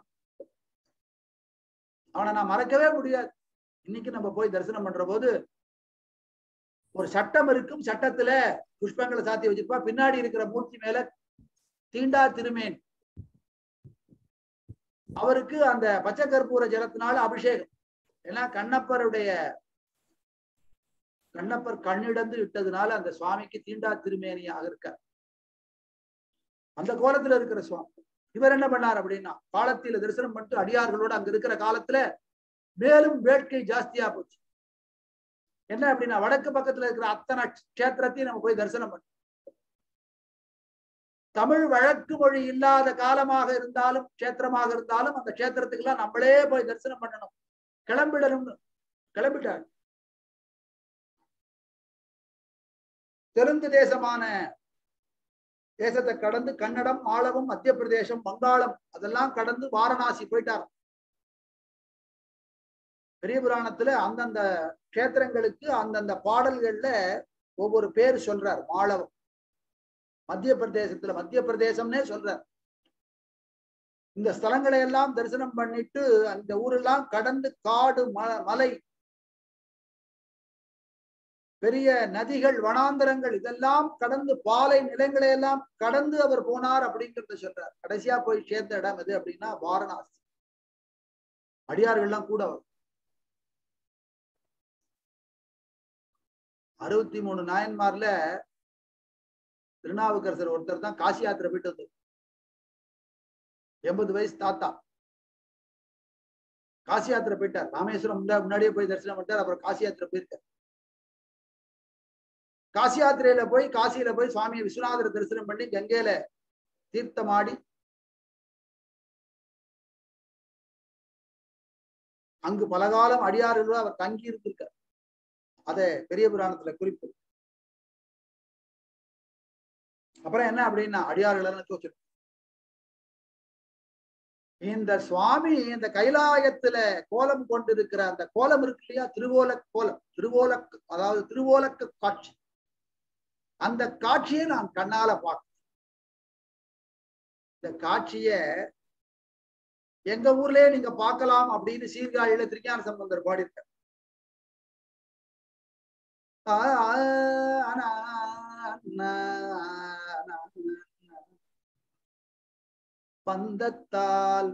அவனை நான் மறக்கவே முடியாது. இன்னைக்கு நம்ம போய் தரிசனம் பண்ற போது ஒரு சட்டம் இருக்கும். சட்டத்துல புஷ்பங்களை சாத்தி வச்சிருப்பா. பின்னாடி இருக்கிற மூர்த்தி மேல தீண்டா திருமேன். அவருக்கு அந்த பச்சை கற்பூர ஜலத்தினால அபிஷேகம். ஏன்னா கண்ணப்பருடைய கண்ணப்பர் கண்ணிடந்து விட்டதுனால அந்த சுவாமிக்கு தீண்டா திருமேனியாக இருக்க அந்த கோலத்துல இருக்கிற சுவாமி. இவர் என்ன பண்ணார் அப்படின்னா காலத்தில தரிசனம் பண்ணிட்டு அடியார்களோட அங்க இருக்கிற காலத்துல மேலும் வேட்கை ஜாஸ்தியா போச்சு. என்ன அப்படின்னா வடக்கு பக்கத்துல இருக்கிற அத்தனை கஷேத்திரத்தையும் நம்ம போய் தரிசனம் பண்ணோம். தமிழ் வழக்கு மொழி இல்லாத காலமாக இருந்தாலும் கஷேத்திரமாக இருந்தாலும் அந்த கஷேத்திரத்துக்கு எல்லாம் நம்மளே போய் தரிசனம் பண்ணணும். கிளம்பிடணும்னு. கிளம்பிட்டார். தெலுங்கு தேசமான தேசத்தை கடந்து கன்னடம் ஆழவும் மத்திய பிரதேசம் வங்காளம் அதெல்லாம் கடந்து வாரணாசி போயிட்டார். பெரிய புராணத்துல அந்தந்த கஷேத்திரங்களுக்கு அந்தந்த பாடல்கள்ல ஒவ்வொரு பேர் சொல்றார் மாளவம் மத்திய பிரதேசத்துல மத்திய பிரதேசம்னே சொல்றார். இந்த ஸ்தலங்களை எல்லாம் தரிசனம் பண்ணிட்டு அந்த ஊரெல்லாம் கடந்து காடு மலை பெரிய நதிகள் வனாந்தரங்கள் இதெல்லாம் கடந்து பாலை நிலங்களை எல்லாம் கடந்து அவர் போனார் அப்படிங்கறத சொல்றார். கடைசியா போய் சேர்ந்த இடம் எது அப்படின்னா வாரணாசி. அடியார்கள்லாம் கூட வரும். அறுபத்தி மூணு நாயன்மார்ல திருநாவுக்கரசர் ஒருத்தர் தான் காசி யாத்திரை போயிட்டு எண்பது வயசு தாத்தா. காசி யாத்திரை போயிட்டார். ராமேஸ்வரம் முன்னாடியே போய் தரிசனம் பண்ணிட்டார். அப்புறம் காசி யாத்திரை போயிருக்கார். காசி யாத்திரையில போய் காசியில போய் சுவாமி விஸ்வநாதர் தரிசனம் பண்ணி கங்கையில தீர்த்தமாடி அங்கு பலகாலம் அடியார்கள் அவர் தங்கி இருந்திருக்கார். அத பெரிய புராணத்துல குறிப்பு அப்புறம் என்ன அப்படின்னா அடியார்கள் தோச்சு இந்த சுவாமி இந்த கைலாயத்துல கோலம் கொண்டிருக்கிற அந்த கோலம் இருக்கு இல்லையா திருவோல கோலம் திருவோல அதாவது திருவோலக்கு காட்சி அந்த காட்சியை நான் கண்ணால பார்க்க இந்த காட்சிய எங்க ஊர்லயே நீங்க பார்க்கலாம் அப்படின்னு சீர்காழியில திருஞான சம்பந்தர் பாடியிருக்க பந்தத்தால்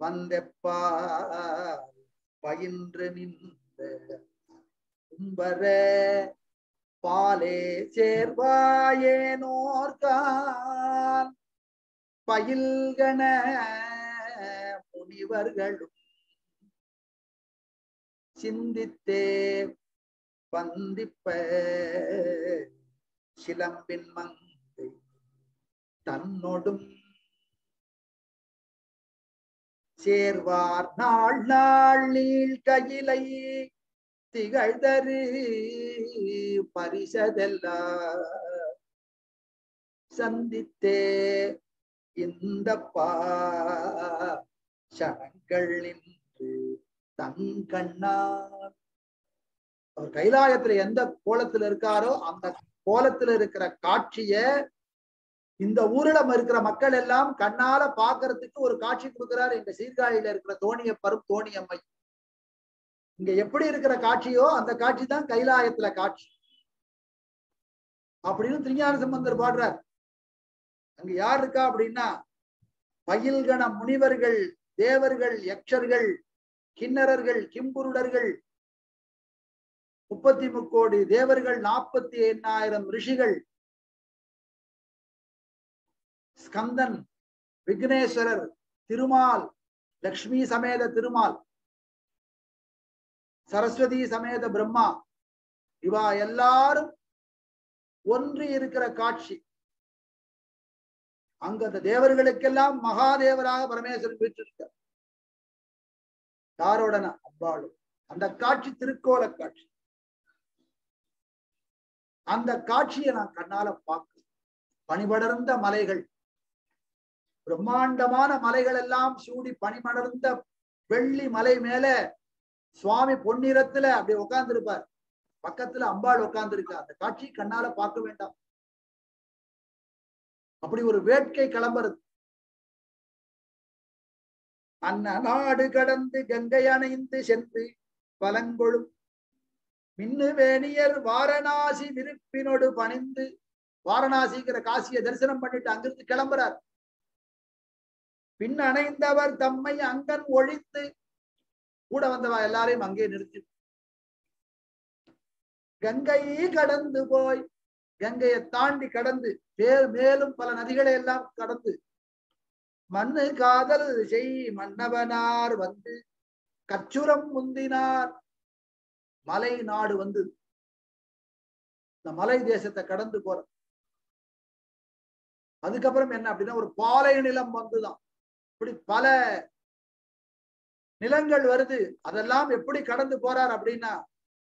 வந்தெப்பால் பயின்று நின்ற கும்பர பாலே சேர்வாயேனோர்கான் பயில்கண முனிவர்களும் சிந்தித்தே பந்திப்ப. சிலம்பின் மங்க தன்னொடும் சேர்வார். நாள் நாள் நீள் கையிலை திகழ்தரு பரிசதெல்லா சந்தித்தே. இந்த பாஷணங்கள் நின்று தங்கண்ணா அவர் கைலாயத்துல எந்த கோலத்துல இருக்காரோ அந்த கோலத்துல இருக்கிற காட்சிய இந்த ஊரிடம் இருக்கிற மக்கள் எல்லாம் கண்ணால பாக்குறதுக்கு ஒரு காட்சி கொடுக்கிறார் எங்க சீர்காழியில இருக்கிற தோணியப்பரும் தோணியம்மை இங்க எப்படி இருக்கிற காட்சியோ அந்த காட்சி தான் கைலாயத்துல காட்சி. அப்படின்னு திருஞான சம்பந்தர் பாடுறார். அங்க யார் இருக்கா அப்படின்னா பயில்கண முனிவர்கள் தேவர்கள் யக்ஷர்கள் கிண்ணறர்கள் கிம்புருடர்கள் முப்பத்தி முக்கோடி தேவர்கள் நாற்பத்தி எண்ணாயிரம் ரிஷிகள் ஸ்கந்தன் விக்னேஸ்வரர் திருமால் லக்ஷ்மி சமேத திருமால் சரஸ்வதி சமேத பிரம்மா இவா எல்லாரும் ஒன்று இருக்கிற காட்சி. அங்க அந்த தேவர்களுக்கெல்லாம் மகாதேவராக பரமேஸ்வரன் வீற்றிருக்கார். தாரோடன அம்பாளும். அந்த காட்சி திருக்கோல காட்சி. அந்த காட்சியை நான் கண்ணால பார்க்க பனிபடர்ந்த மலைகள் பிரம்மாண்டமான மலைகள் எல்லாம் சூடி பனிமடர்ந்த வெள்ளி மலை மேல சுவாமி பொன்னிறத்துல அப்படி உட்கார்ந்து இருப்பார் பக்கத்துல அம்பாள் உட்கார்ந்து இருக்கா அந்த காட்சி கண்ணால பார்க்க வேண்டாம். அப்படி ஒரு வேட்கை கிளம்புறது. அன்ன நாடு கடந்து கங்கை அணைந்து சென்று பலங்கொழும் மின்னு வேணியர் வாரணாசி விருப்பினோடு பணிந்து வாரணாசிங்கிற காசியை தரிசனம் பண்ணிட்டு அங்கிருந்து கிளம்புறார். பின் அணைந்தவர் தம்மை அங்கன் ஒழித்து கூட வந்தவா எல்லாரையும் அங்கே நிறுத்தி. கங்கை கடந்து போய் கங்கையை தாண்டி கடந்து மேலும் பல நதிகளை எல்லாம் கடந்து மண்ணு காதல் செய் மன்னவனார் வந்து கச்சுரம் முந்தினார் மலை நாடு வந்து. இந்த மலை தேசத்தை கடந்து போற அதுக்கப்புறம் என்ன அப்படின்னா ஒரு பாலை நிலம் வந்துதான். இப்படி பல நிலங்கள் வருது அதெல்லாம் எப்படி கடந்து போறார் அப்படின்னா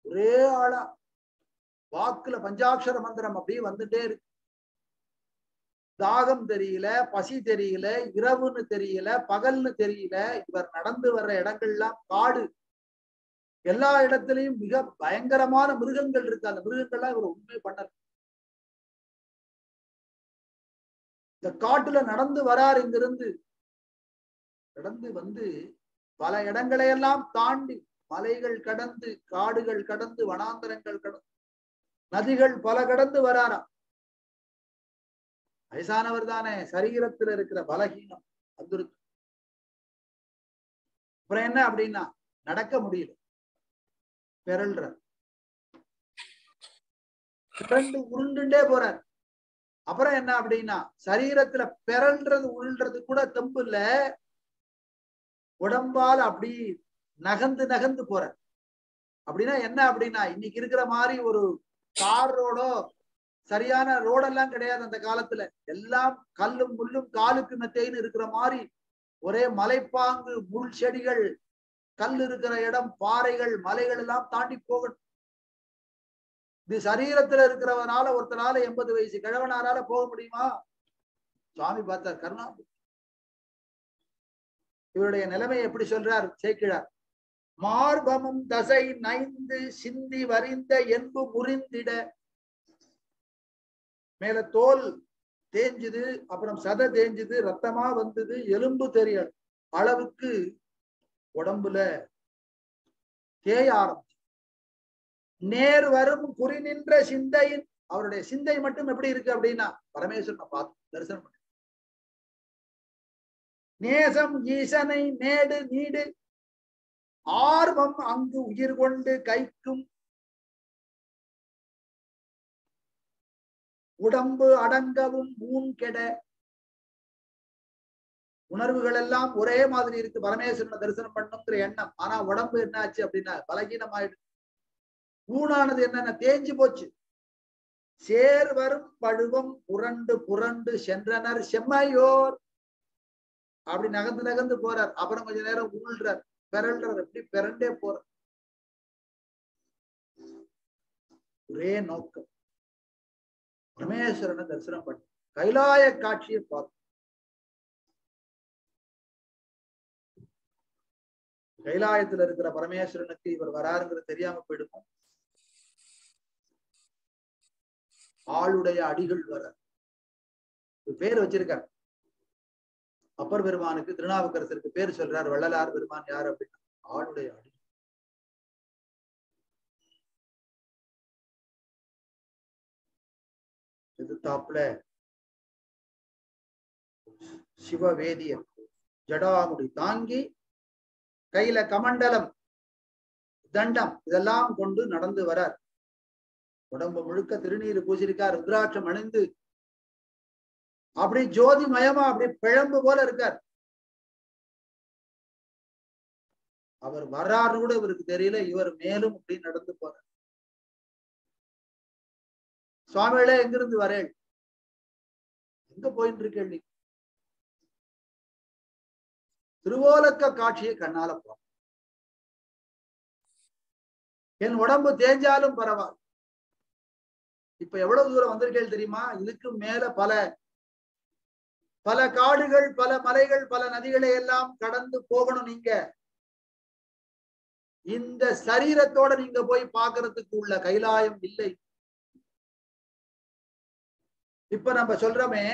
ஒரே ஆளா. வாக்குல பஞ்சாட்சர மந்திரம் அப்படியே வந்துட்டே இருக்கு. தாகம் தெரியல பசி தெரியல இரவுன்னு தெரியல பகல்னு தெரியல இவர் நடந்து வர்ற இடங்கள்லாம் காடு. எல்லா இடத்துலயும் மிக பயங்கரமான மிருகங்கள் இருக்கு. அந்த மிருகங்கள்லாம் இவர் உண்மை பண்ணல. இந்த காட்டுல நடந்து வரார் இங்கிருந்து கடந்து வந்து பல இடங்களை எல்லாம் தாண்டி மலைகள் கடந்து காடுகள் கடந்து வனாந்தரங்கள் கடந்து நதிகள் பல கடந்து வராராம் வயசானவர் தானே சரீரத்துல இருக்கிற பலகீனம் வந்துருக்கு. அப்புறம் என்ன அப்படின்னா நடக்க முடியல. பிறல்ற பிறண்டு உருண்டுண்டே போறார். அப்புறம் என்ன அப்படின்னா சரீரத்துல பிறல்றது உருள்றது கூட தெம்பு இல்ல. உடம்பால் அப்படி நகர்ந்து நகர்ந்து போற. அப்படின்னா என்ன அப்படின்னா இன்னைக்கு இருக்கிற மாதிரி ஒரு கார் ரோடோ சரியான ரோடெல்லாம் கிடையாது அந்த காலத்துல. எல்லாம் கல்லும் முள்ளும் காலுக்கு மெத்தைன்னு இருக்கிற மாதிரி ஒரே மலைப்பாங்கு முள் செடிகள் கல் இருக்கிற இடம் பாறைகள் மலைகள் எல்லாம் தாண்டி போகணும். இது சரீரத்துல இருக்கிறவனால ஒருத்தனால எண்பது வயசு கிழவனாரால போக முடியுமா? சுவாமி பார்த்தார் கருணா இவருடைய நிலைமை எப்படி சொல்றார்? சேக்கிழார் மார்பமும் தசை நைந்து சிந்தி வரிந்த என்பு முறிந்திட. மேல தோல் தேஞ்சுது அப்புறம் சத தேஞ்சுது ரத்தமா வந்தது எலும்பு தெரிய அளவுக்கு உடம்புல தேய ஆரம்பிச்சு. நேர் வரும் குறி நின்ற சிந்தையின் அவருடைய சிந்தை மட்டும் எப்படி இருக்கு அப்படின்னா பரமேஸ்வரனை பார்த்து தரிசனம் நேசம் ஈசனை நேடு நீடு. ஆர்வம் அங்கு உயிர் கொண்டு கைக்கும். உடம்பு அடங்கவும் ஊன் கெட. உணர்வுகள் எல்லாம் ஒரே மாதிரி இருக்கு. பரமேஸ்வரனை தரிசனம் பண்ணுங்கிற எண்ணம். ஆனா உடம்பு என்னாச்சு அப்படின்னா பலகீனம் ஆயிடுச்சு ஊனானது என்னென்ன? தேஞ்சு போச்சு. சேர்வரும் பழுவம் புரண்டு புரண்டு சென்றனர் செம்மையோர். அப்படி நகர்ந்து நகர்ந்து போறார். அப்புறம் கொஞ்ச நேரம் உருள்றார் பிறல்றார் எப்படி பிறண்டே போற ஒரே நோக்கம். பரமேஸ்வரனை தரிசனம் பண்ண. கைலாய காட்சியை பார்த்து கைலாயத்துல இருக்கிற பரமேஸ்வரனுக்கு இவர் வராருங்கிறது தெரியாம போயிடுமோ? ஆளுடைய அடிகள் வர. பேர் வச்சிருக்கார். அப்பர் பெருமானுக்கு திருநாவுக்கரசருக்கு பேர் சொல்றார் வள்ளலார் பெருமான் யார்? அப்படின்னா. ஆளுடைய அடி. எதிர்த்தாப்புல சிவவேதியர் ஜடாமுடி தாங்கி கையில கமண்டலம் தண்டம் இதெல்லாம் கொண்டு நடந்து வரார். உடம்பு முழுக்க திருநீர் பூசிருக்கார் ருத்ராட்சம் அணிந்து அப்படி ஜோதி மயமா அப்படி பிழம்பு போல இருக்கார். அவர் வர்றாரு கூட இவருக்கு தெரியல இவர் மேலும் அப்படி நடந்து போறார். சுவாமிகளே எங்கிருந்து வரேள்? எங்க போயிட்டு இருக்கேள் நீ? திருவோலக்க காட்சியை கண்ணால போறோம் என் உடம்பு தேஞ்சாலும் பரவாயில்ல. இப்ப எவ்வளவு தூரம் வந்திருக்கேள் தெரியுமா? இதுக்கு மேல பல பல காடுகள் பல மலைகள் பல நதிகளை எல்லாம் கடந்து போகணும் நீங்க. இந்த சரீரத்தோட நீங்க போய் பாக்குறதுக்கு உள்ள கைலாயம் இல்லை. இப்ப நம்ம சொல்றோமே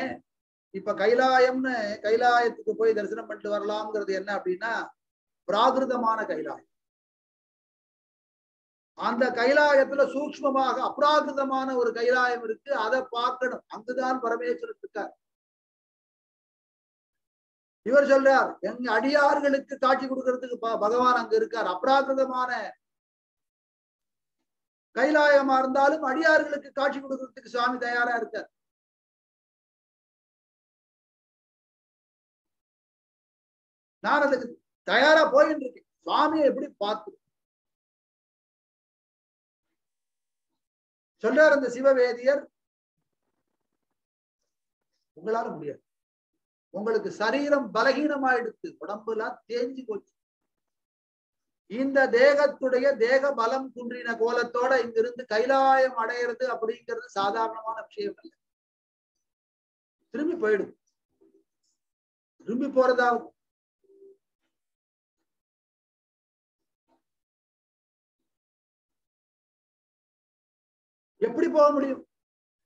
இப்ப கைலாயம்னு கைலாயத்துக்கு போய் தரிசனம் பண்ணிட்டு வரலாம்ங்கிறது என்ன அப்படின்னா பிராகிருதமான கைலாயம். அந்த கைலாயத்துல சூக்மமாக அப்ராகிருதமான ஒரு கைலாயம் இருக்கு அதை பார்க்கணும். அங்குதான் பரமேஸ்வரன் இருக்கார். இவர் சொல்றார் எங்க அடியார்களுக்கு காட்சி கொடுக்கறதுக்கு பகவான் அங்க இருக்கார். அப்ராகிருதமான கைலாயமா இருந்தாலும் அடியார்களுக்கு காட்சி கொடுக்கறதுக்கு சுவாமி தயாரா இருக்கார். நான் அதுக்கு தயாரா போயிட்டு இருக்கேன் சுவாமியை எப்படி பார்த்து சொல்றார் அந்த சிவவேதியர். உங்களால முடியாது. உங்களுக்கு சரீரம் பலகீனமாயிடுத்து உடம்புலாம் தேஞ்சு போச்சு. இந்த தேகத்துடைய தேக பலம் குன்றின கோலத்தோட இங்கிருந்து கைலாயம் அடையிறது அப்படிங்கிறது சாதாரணமான விஷயம் இல்லை திரும்பி போயிடும். திரும்பி போறதாவது எப்படி போக முடியும்?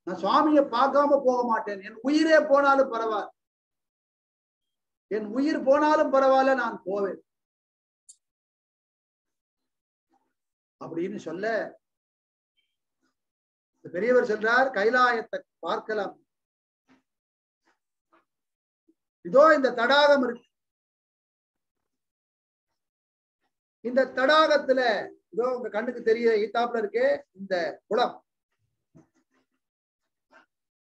நான் சுவாமியை பார்க்காம போக மாட்டேன். என் உயிரே போனாலும் பரவாயில்ல. என் உயிர் போனாலும் பரவாயில்ல நான் போவேன். அப்படின்னு சொல்ல பெரியவர் சொல்றார் கைலாயத்தை பார்க்கலாம். இதோ இந்த தடாகம் இருக்கு. இந்த தடாகத்துல இதோ உங்க கண்ணுக்கு தெரிய ஈத்தாப்புல இருக்கே இந்த குளம்.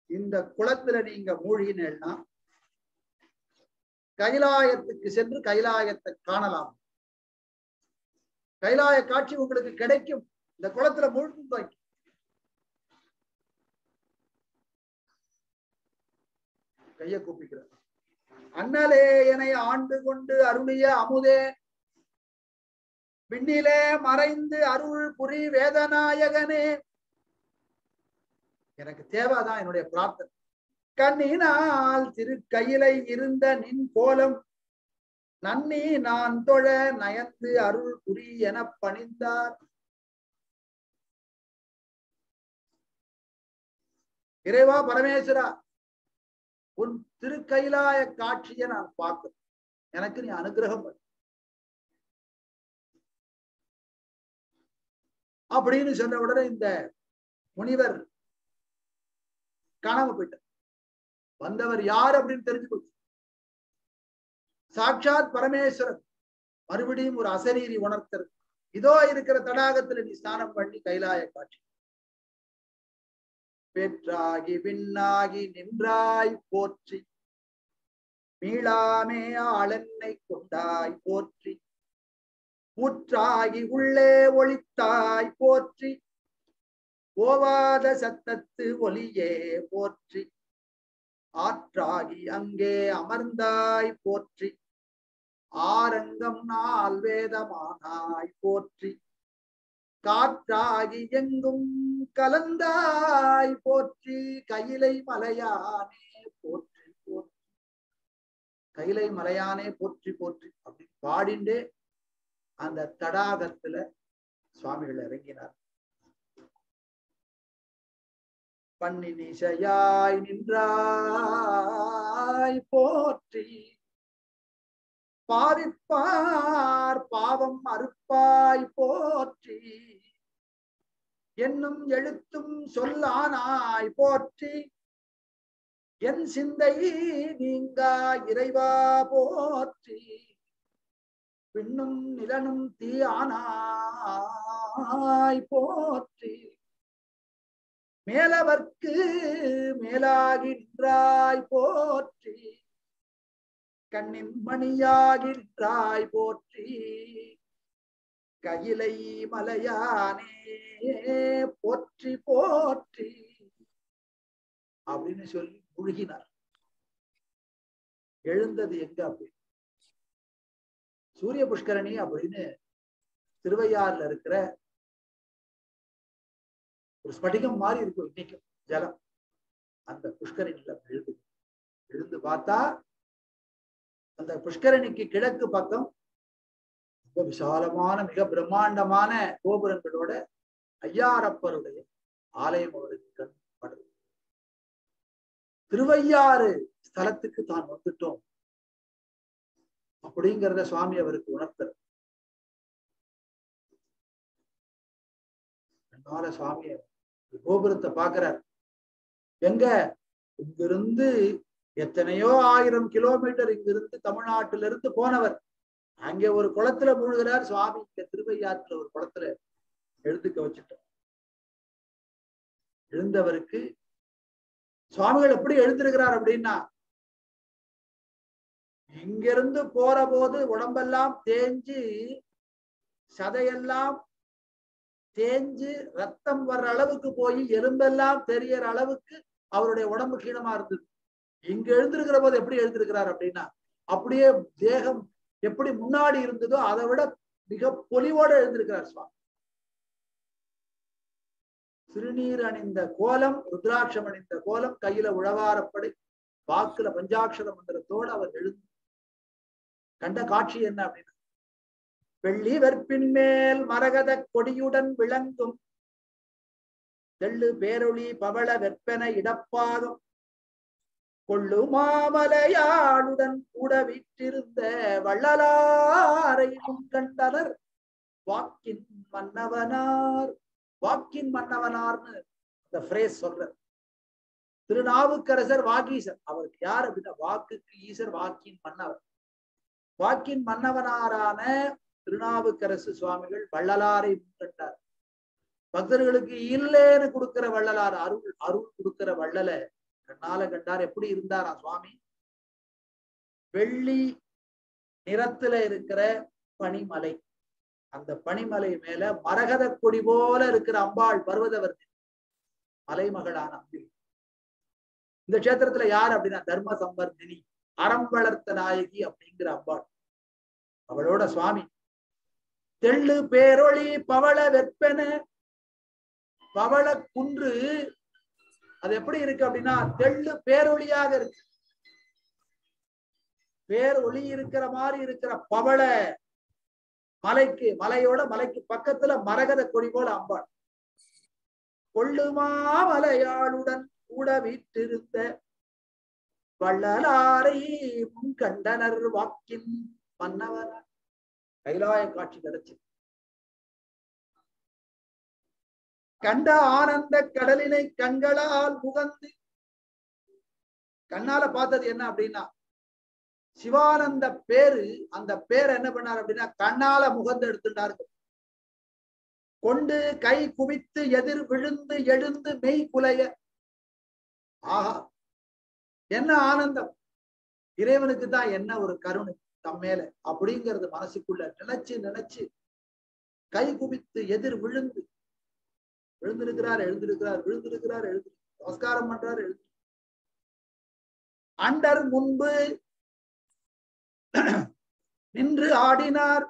இந்த குளத்துல நீங்க மூழ்கினா கைலாயத்துக்கு சென்று கைலாயத்தை காணலாம். கைலாய காட்சி உங்களுக்கு கிடைக்கும். இந்த குளத்துல முழுக்கும் பாக்கி கைய கூப்பிக்கிறார். அண்ணலே என்னை ஆண்டு கொண்டு அருளிய அமுதே. விண்ணிலே மறைந்து அருள் புரி வேதநாயகனே. எனக்கு தேவைதான் என்னுடைய பிரார்த்தனை. கண்ணினால் திருக்கையிலை இருந்த நின் கோலம் நன்னி நான் தொழ நயந்து அருள் புரி என பணிந்தார். இறைவா பரமேஸ்வரா உன் திருக்கைலாய காட்சியை நான் பார்க்கிறேன் எனக்கு நீ அனுகிரகம் பண்ணு. அப்படின்னு சொன்ன உடனே இந்த முனிவர் காணாம போயிட்டார் வந்தவர் யார் அப்படின்னு தெரிஞ்சு போச்சு சாட்சாத் பரமேஸ்வரன் மறுபடியும் ஒரு அசரீரி உணர்த்தர். இதோ இருக்கிற தடாகத்துல நீ ஸ்நானம் பண்ணி கைலாய காட்சி. பெற்றாகி பின்னாகி நின்றாய் போற்றி. மீளாமே ஆளென்னை கொண்டாய் போற்றி. ஊற்றாகி உள்ளே ஒளித்தாய் போற்றி. போவாத சத்தத்து ஒலியே போற்றி. ஆற்றாகி அங்கே அமர்ந்தாய் போற்றி. ஆரங்கம் நாள் வேதமானாய் போற்றி. காற்றாகி எங்கும் கலந்தாய் போற்றி. கையிலை மலையானே போற்றி போற்றி. கையிலை மலையானே போற்றி போற்றி. அப்படி பாடிண்டே அந்த தடாகத்துல சுவாமிகள் இறங்கினார். பண்ணி நின்றாய் போற்றி. பாவிப்பார் பாவம் அறுப்பாய் போற்றி. என்னும் எழுத்தும் சொல்லானாய் போற்றி. என் சிந்தை நீங்கா இறைவா போற்றி. பின்னும் நிலனும் தீயானாய் போற்றி. மேலவர்க்கு மேலாகின்றாய் போற்றி. கண்ணின் மணியாகின்றாய் போற்றி. கையிலை மலையானே போற்றி போற்றி. அப்படின்னு சொல்லி முழுகினார். எழுந்தது எங்க அப்படி சூரிய புஷ்கரணி அப்படின்னு திருவையாறுல இருக்கிற ஒரு ஸ்படிகம் மாதிரி இருக்கும் இன்னைக்கும் ஜலம். அந்த புஷ்கரணியில விழுது. விழுந்து பார்த்தா அந்த புஷ்கரணிக்கு கிழக்கு பக்கம் ரொம்ப விசாலமான மிக பிரம்மாண்டமான கோபுரங்களோட ஐயாரப்பருடைய ஆலயம் அவருக்கு கண்படுது திருவையாறு ஸ்தலத்துக்கு தான் வந்துட்டோம். அப்படிங்கிறத சுவாமி அவருக்கு உணர்த்தர் அதனால சுவாமிய கோபுரத்தை பாக்குறார் எங்க? இங்கிருந்து எத்தனையோ ஆயிரம் கிலோமீட்டர் இங்கிருந்து தமிழ்நாட்டில இருந்து போனவர். அங்க ஒரு குளத்துல மூழ்கிறார் சுவாமி. இங்க திருவையாற்றுல ஒரு குளத்துல எழுந்துக்க வச்சுட்டார் எழுந்தவருக்கு சுவாமிகள் எப்படி எழுந்திருக்கிறார் அப்படின்னா இங்கிருந்து போற போது உடம்பெல்லாம் தேஞ்சு சதையெல்லாம் தேஞ்சு ரத்தம் வர்ற அளவுக்கு போய் எலும்பெல்லாம் தெரியற அளவுக்கு அவருடைய உடம்பு கீழமா இருந்தது. இங்க எழுந்திருக்கிற போது எப்படி எழுந்திருக்கிறார் அப்படின்னா அப்படியே தேகம் எப்படி முன்னாடி இருந்ததோ அதை விட மிக பொலிவோட எழுந்திருக்கிறார் சுவாமி. திருநீர் அணிந்த கோலம் ருத்ராட்சம் அணிந்த கோலம் கையில உழவாரப்படை வாக்குல பஞ்சாட்சர மந்திரத்தோடு அவர் எழுந்து கண்ட காட்சி என்ன அப்படின்னா வெள்ளி வெற்பின் மேல் மரகத கொடியுடன் விளங்கும். தெள்ளு பேரொளி பவள வெற்பன கொள்ளு கொள்ளுமாமலையாளுடன் கூட விட்டிருந்த வள்ளலாரை கண்டனர் வாக்கின் மன்னவனார் வாக்கின் மன்னவனார்னு அந்த பிரேஸ் சொல்ற திருநாவுக்கரசர் வாகீசர் அவருக்கு யார் அப்படின்னா வாக்குக்கு ஈசர் வாக்கின் மன்னவர். வாக்கின் மன்னவனாரான திருநாவுக்கரசு சுவாமிகள் வள்ளலாரை முன்கண்டார் பக்தர்களுக்கு இல்லைன்னு கொடுக்கிற வள்ளலார் அருள் அருள் கொடுக்கிற வள்ளல கண்ணால கண்டார் எப்படி இருந்தாரா சுவாமி? வெள்ளி நிறத்துல இருக்கிற பனிமலை. அந்த பனிமலை மேல மரகத கொடி போல இருக்கிற அம்பாள் பர்வதவர்த்தி. மலைமகளான அம்பி இந்த கஷேத்திரத்துல யார் அப்படின்னா தர்ம சம்பர்தினி அறம் வளர்த்த நாயகி அப்படிங்கிற அம்பாள். அவளோட சுவாமி. தெள்ளு பேரொளி பவள வெற்பன பவள குன்று. அது எப்படி இருக்கு அப்படின்னா தெள்ளு பேரொளியாக இருக்கு. பேரொளி இருக்கிற மாதிரி இருக்கிற பவள மலைக்கு மலையோட மலைக்கு பக்கத்துல மரகத கொடி போல அம்பாள். கொள்ளுமா மலையாளுடன் கூட வீட்டிருந்த வள்ளலாரை முன் கண்டனர் வாக்கின் மன்னவன கைலாய காட்சி கிடைச்சு. கண்ட ஆனந்த கடலினை கண்களால் முகந்து கண்ணால பார்த்தது என்ன அப்படின்னா சிவானந்த பேரு அந்த பேர் என்ன பண்ணார் அப்படின்னா கண்ணால முகந்து எடுத்துட்டார்கள் கொண்டு கை குவித்து எதிர் விழுந்து எழுந்து மெய் குலைய. ஆஹா என்ன ஆனந்தம். இறைவனுக்கு தான் என்ன ஒரு கருணை. தம் மேல அப்படிங்கறது மனசுக்குள்ள நினைச்சு நினைச்சு கை குவித்து எதிர் விழுந்து விழுந்திருக்கிறார் எழுந்திருக்கிறார் விழுந்திருக்கிறார் எழுந்து நமஸ்காரம் பண்றார் எழுந்து. அண்டர் முன்பு நின்று ஆடினார்.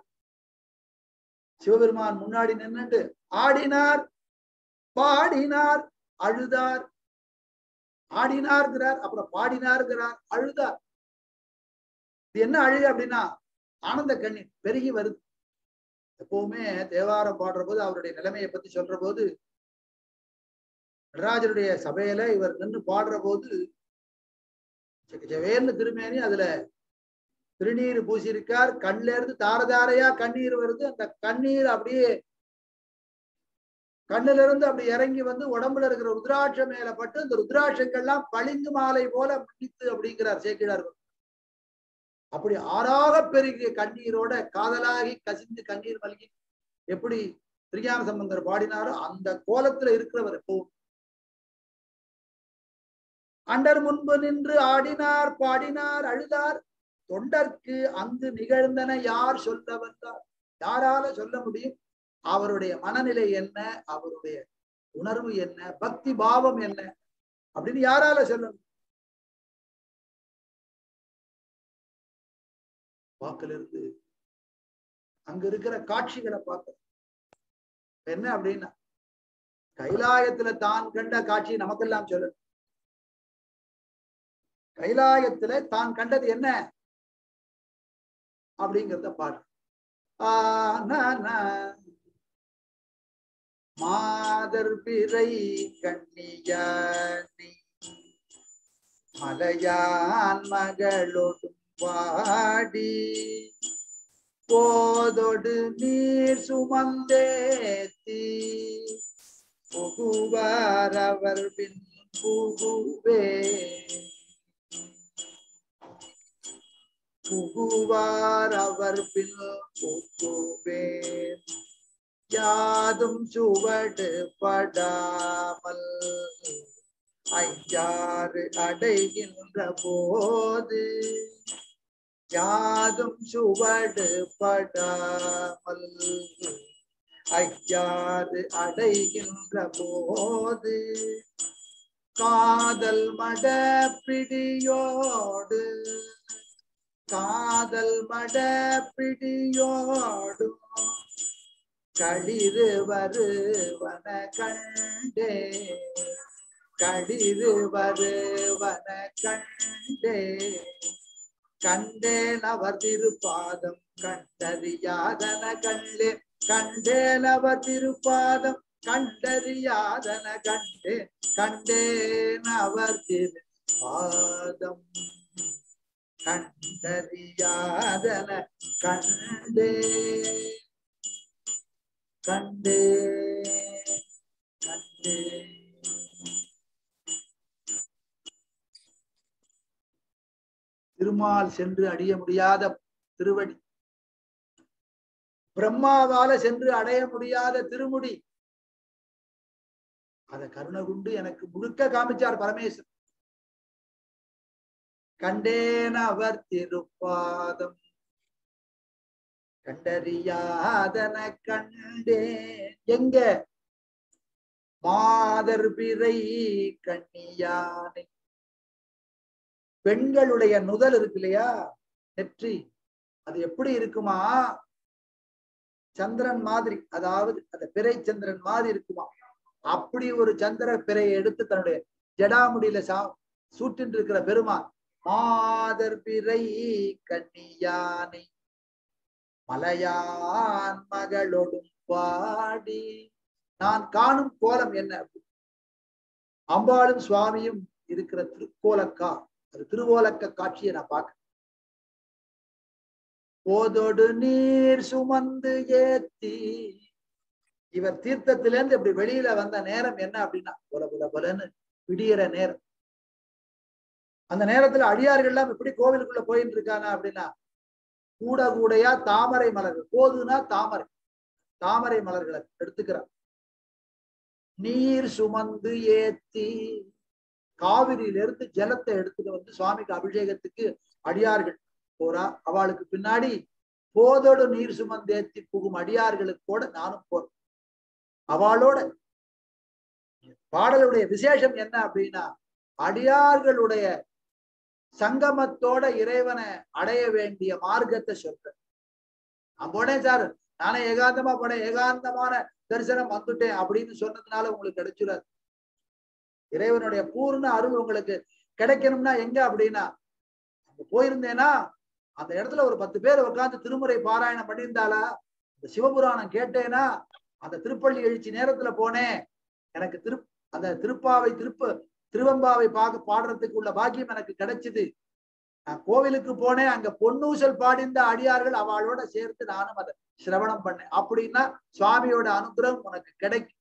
சிவபெருமான் முன்னாடி நின்றுட்டு ஆடினார் பாடினார் அழுதார். ஆடினார்கிறார் அப்புறம் பாடினார்கிறார் அழுதார். இது என்ன அழுக அப்படின்னா ஆனந்த கண்ணீர் பெருகி வருது. எப்பவுமே தேவாரம் பாடுற போது அவருடைய நிலைமையை பத்தி சொல்ற போது நடராஜருடைய சபையில இவர் நின்று பாடுற போது ஜவேர்னு திருமேனி அதுல திருநீர் பூசியிருக்கார் கண்ல இருந்து தாரதாரையா கண்ணீர் வருது அந்த கண்ணீர் அப்படியே கண்ணுல இருந்து அப்படி இறங்கி வந்து உடம்புல இருக்கிற ருத்ராட்ச மேல பட்டு இந்த ருத்ராட்சங்கள்லாம் பளிங்கு மாலை போல பிடித்து அப்படிங்கிறார் சேக்கிடார் அப்படி ஆறாக பெருகிய கண்ணீரோட காதலாகி கசிந்து கண்ணீர் மல்கி எப்படி திரியான சம்பந்தர் பாடினாரோ அந்த கோலத்துல இருக்கிறவர் எப்பவும். அண்டர் முன்பு நின்று ஆடினார் பாடினார் அழுதார். தொண்டர்க்கு அங்கு நிகழ்ந்தன யார் சொல்ல வந்தார் யாரால சொல்ல முடியும்? அவருடைய மனநிலை என்ன? அவருடைய உணர்வு என்ன? பக்தி பாவம் என்ன? அப்படின்னு யாரால சொல்ல முடியும் வாக்கிலிருந்து அங்க இருக்கிற காட்சிகளை பார்க்க என்ன அப்படின்னா கைலாயத்துல தான் கண்ட காட்சி நமக்கெல்லாம் சொல்லணும். கைலாயத்துல தான் கண்டது என்ன? அப்படிங்கிறத பாடு மாதர் பிறை கண்ணியானி மலையான் மகளோடு வாடி. போதொடு நீர் சுமந்தேத்தி. புகுவார் அவர் பின் புகுவே. புகுவார் அவர் பின் புகுவே. யாதும் சுவடு படாமல் ஐயாறு அடைகின்ற போது யாதும் சுவடு படாமல் ஐயாறு அடைகின்ற போது காதல் மட பிடியோடு காதல் மட பிடியோடும் களிறு வருவன கண்டே களிறு வருவன கண்டே. கண்டேன் அவர் திருப்பாதம் கண்டறியாதன கண்டே கண்டேன் அவர் திருப்பாதம் கண்டறியாதன கண்டே கண்டேன் அவர் பாதம் கண்டறியாதன கண்டே கண்டே கண்டே. திருமால் சென்று அடைய முடியாத திருவடி. பிரம்மாவால சென்று அடைய முடியாத திருமுடி. அத கருணை கொண்டு எனக்கு முழுக்க காமிச்சார் பரமேஸ்வரன் கண்டேன் அவர் திருப்பாதம். கண்டறியாதன கண்டேன். எங்க? மாதர் பிறை கண்ணியானை பெண்களுடைய நுதல் இருக்கு இல்லையா? நெற்றி. அது எப்படி இருக்குமா? சந்திரன் மாதிரி அதாவது அந்த பிறை சந்திரன் மாதிரி இருக்குமா? அப்படி ஒரு சந்திர பிறையை எடுத்து தன்னுடைய ஜடாமுடியில சா சூட்டின் இருக்கிற பெருமான் மாதர் பிறை கண்ணியானை மலையான் மகளொடும் பாடி நான் காணும் கோலம் என்ன? அம்பாளும் சுவாமியும் இருக்கிற திருக்கோலக்கா அது திருவோலக்க காட்சியை நான் பார்க்க போதோடு நீர் சுமந்து ஏத்தி. இவர் தீர்த்தத்திலேருந்து இப்படி வெளியில வந்த நேரம் என்ன அப்படின்னா புல புல புலன்னு விடியற நேரம். அந்த நேரத்துல அடியார்கள் எல்லாம் எப்படி கோவிலுக்குள்ள போயிட்டு இருக்கானா அப்படின்னா கூட கூடையா தாமரை மலர்கள் போதுனா தாமரை தாமரை மலர்களை எடுத்துக்கிறார். நீர் சுமந்து ஏத்தி. காவிரியிலிருந்து ஜலத்தை எடுத்துட்டு வந்து சுவாமிக்கு அபிஷேகத்துக்கு அடியார்கள் போறா. அவளுக்கு பின்னாடி போதோடு நீர் சுமந்தேத்தி புகும் அடியார்களுக்கு கூட நானும் போறேன். அவளோட பாடலுடைய விசேஷம் என்ன அப்படின்னா அடியார்களுடைய சங்கமத்தோட இறைவனை அடைய வேண்டிய மார்க்கத்தை சொல்றேன். நான் போனேன் சார். நானே ஏகாந்தமா போனேன். ஏகாந்தமான தரிசனம் வந்துட்டேன் அப்படின்னு சொன்னதுனால உங்களுக்கு கிடைச்சிடாது இறைவனுடைய பூர்ண அருள் உங்களுக்கு கிடைக்கணும்னா எங்க அப்படின்னா அங்க போயிருந்தேன்னா அந்த இடத்துல ஒரு பத்து பேர் உட்கார்ந்து திருமுறை பாராயணம் பண்ணியிருந்தாலா இந்த சிவபுராணம் கேட்டேன்னா அந்த திருப்பள்ளி எழுச்சி நேரத்துல போனேன். எனக்கு திரு அந்த திருப்பாவை திருப்ப திருவம்பாவை பார்க்க பாடுறதுக்கு உள்ள பாக்கியம் எனக்கு கிடைச்சது. நான் கோவிலுக்கு போனேன் அங்க பொன்னூசல் பாடிந்த அடியார்கள் அவளோட சேர்த்து நானும் அதை சிரவணம் பண்ணேன். அப்படின்னா சுவாமியோட அனுகிரகம் உனக்கு கிடைக்கும்.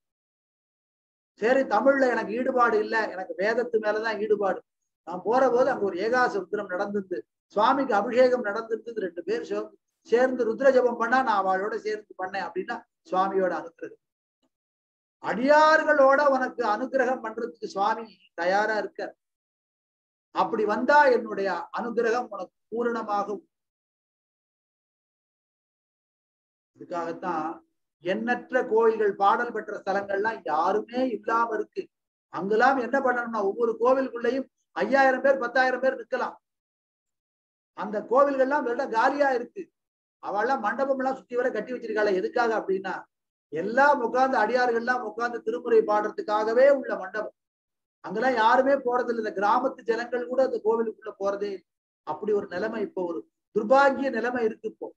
சரி தமிழ்ல எனக்கு ஈடுபாடு இல்லை. எனக்கு வேதத்து மேலதான் ஈடுபாடு. நான் போற போது அங்க ஒரு ஏகாச நடந்திருந்து சுவாமிக்கு அபிஷேகம் நடந்திருந்தது ரெண்டு பேர் சேர்ந்து சேர்ந்து ருத்ர ஜபம் பண்ணா நான் அவளோட சேர்ந்து பண்ணேன் அப்படின்னா சுவாமியோட அனுகிரகம் அடியார்களோட உனக்கு அனுகிரகம் பண்றதுக்கு சுவாமி தயாரா இருக்க அப்படி வந்தா என்னுடைய அனுகிரகம் உனக்கு பூரணமாகும். இதுக்காகத்தான் எண்ணற்ற கோயில்கள் பாடல் பெற்ற ஸ்தலங்கள்லாம் யாருமே இல்லாம இருக்கு. அங்கெல்லாம் என்ன பண்ணணும்னா ஒவ்வொரு கோவிலுக்குள்ளேயும் ஐயாயிரம் பேர் பத்தாயிரம் பேர் நிக்கலாம் அந்த கோவில்கள்லாம் வெறும் காலியா இருக்கு. அவெல்லாம் மண்டபம் எல்லாம் சுத்தி வர கட்டி வச்சிருக்காள எதுக்காக அப்படின்னா எல்லாம் உட்கார்ந்து அடியார்கள்லாம் உட்கார்ந்து திருமுறை பாடுறதுக்காகவே உள்ள மண்டபம். அங்கெல்லாம் யாருமே போறது இல்லை இந்த கிராமத்து ஜனங்கள் கூட அந்த கோவிலுக்குள்ள போறதே இல்லை. அப்படி ஒரு நிலைமை இப்போ ஒரு துர்பாகிய நிலைமை இருக்கு இப்போ.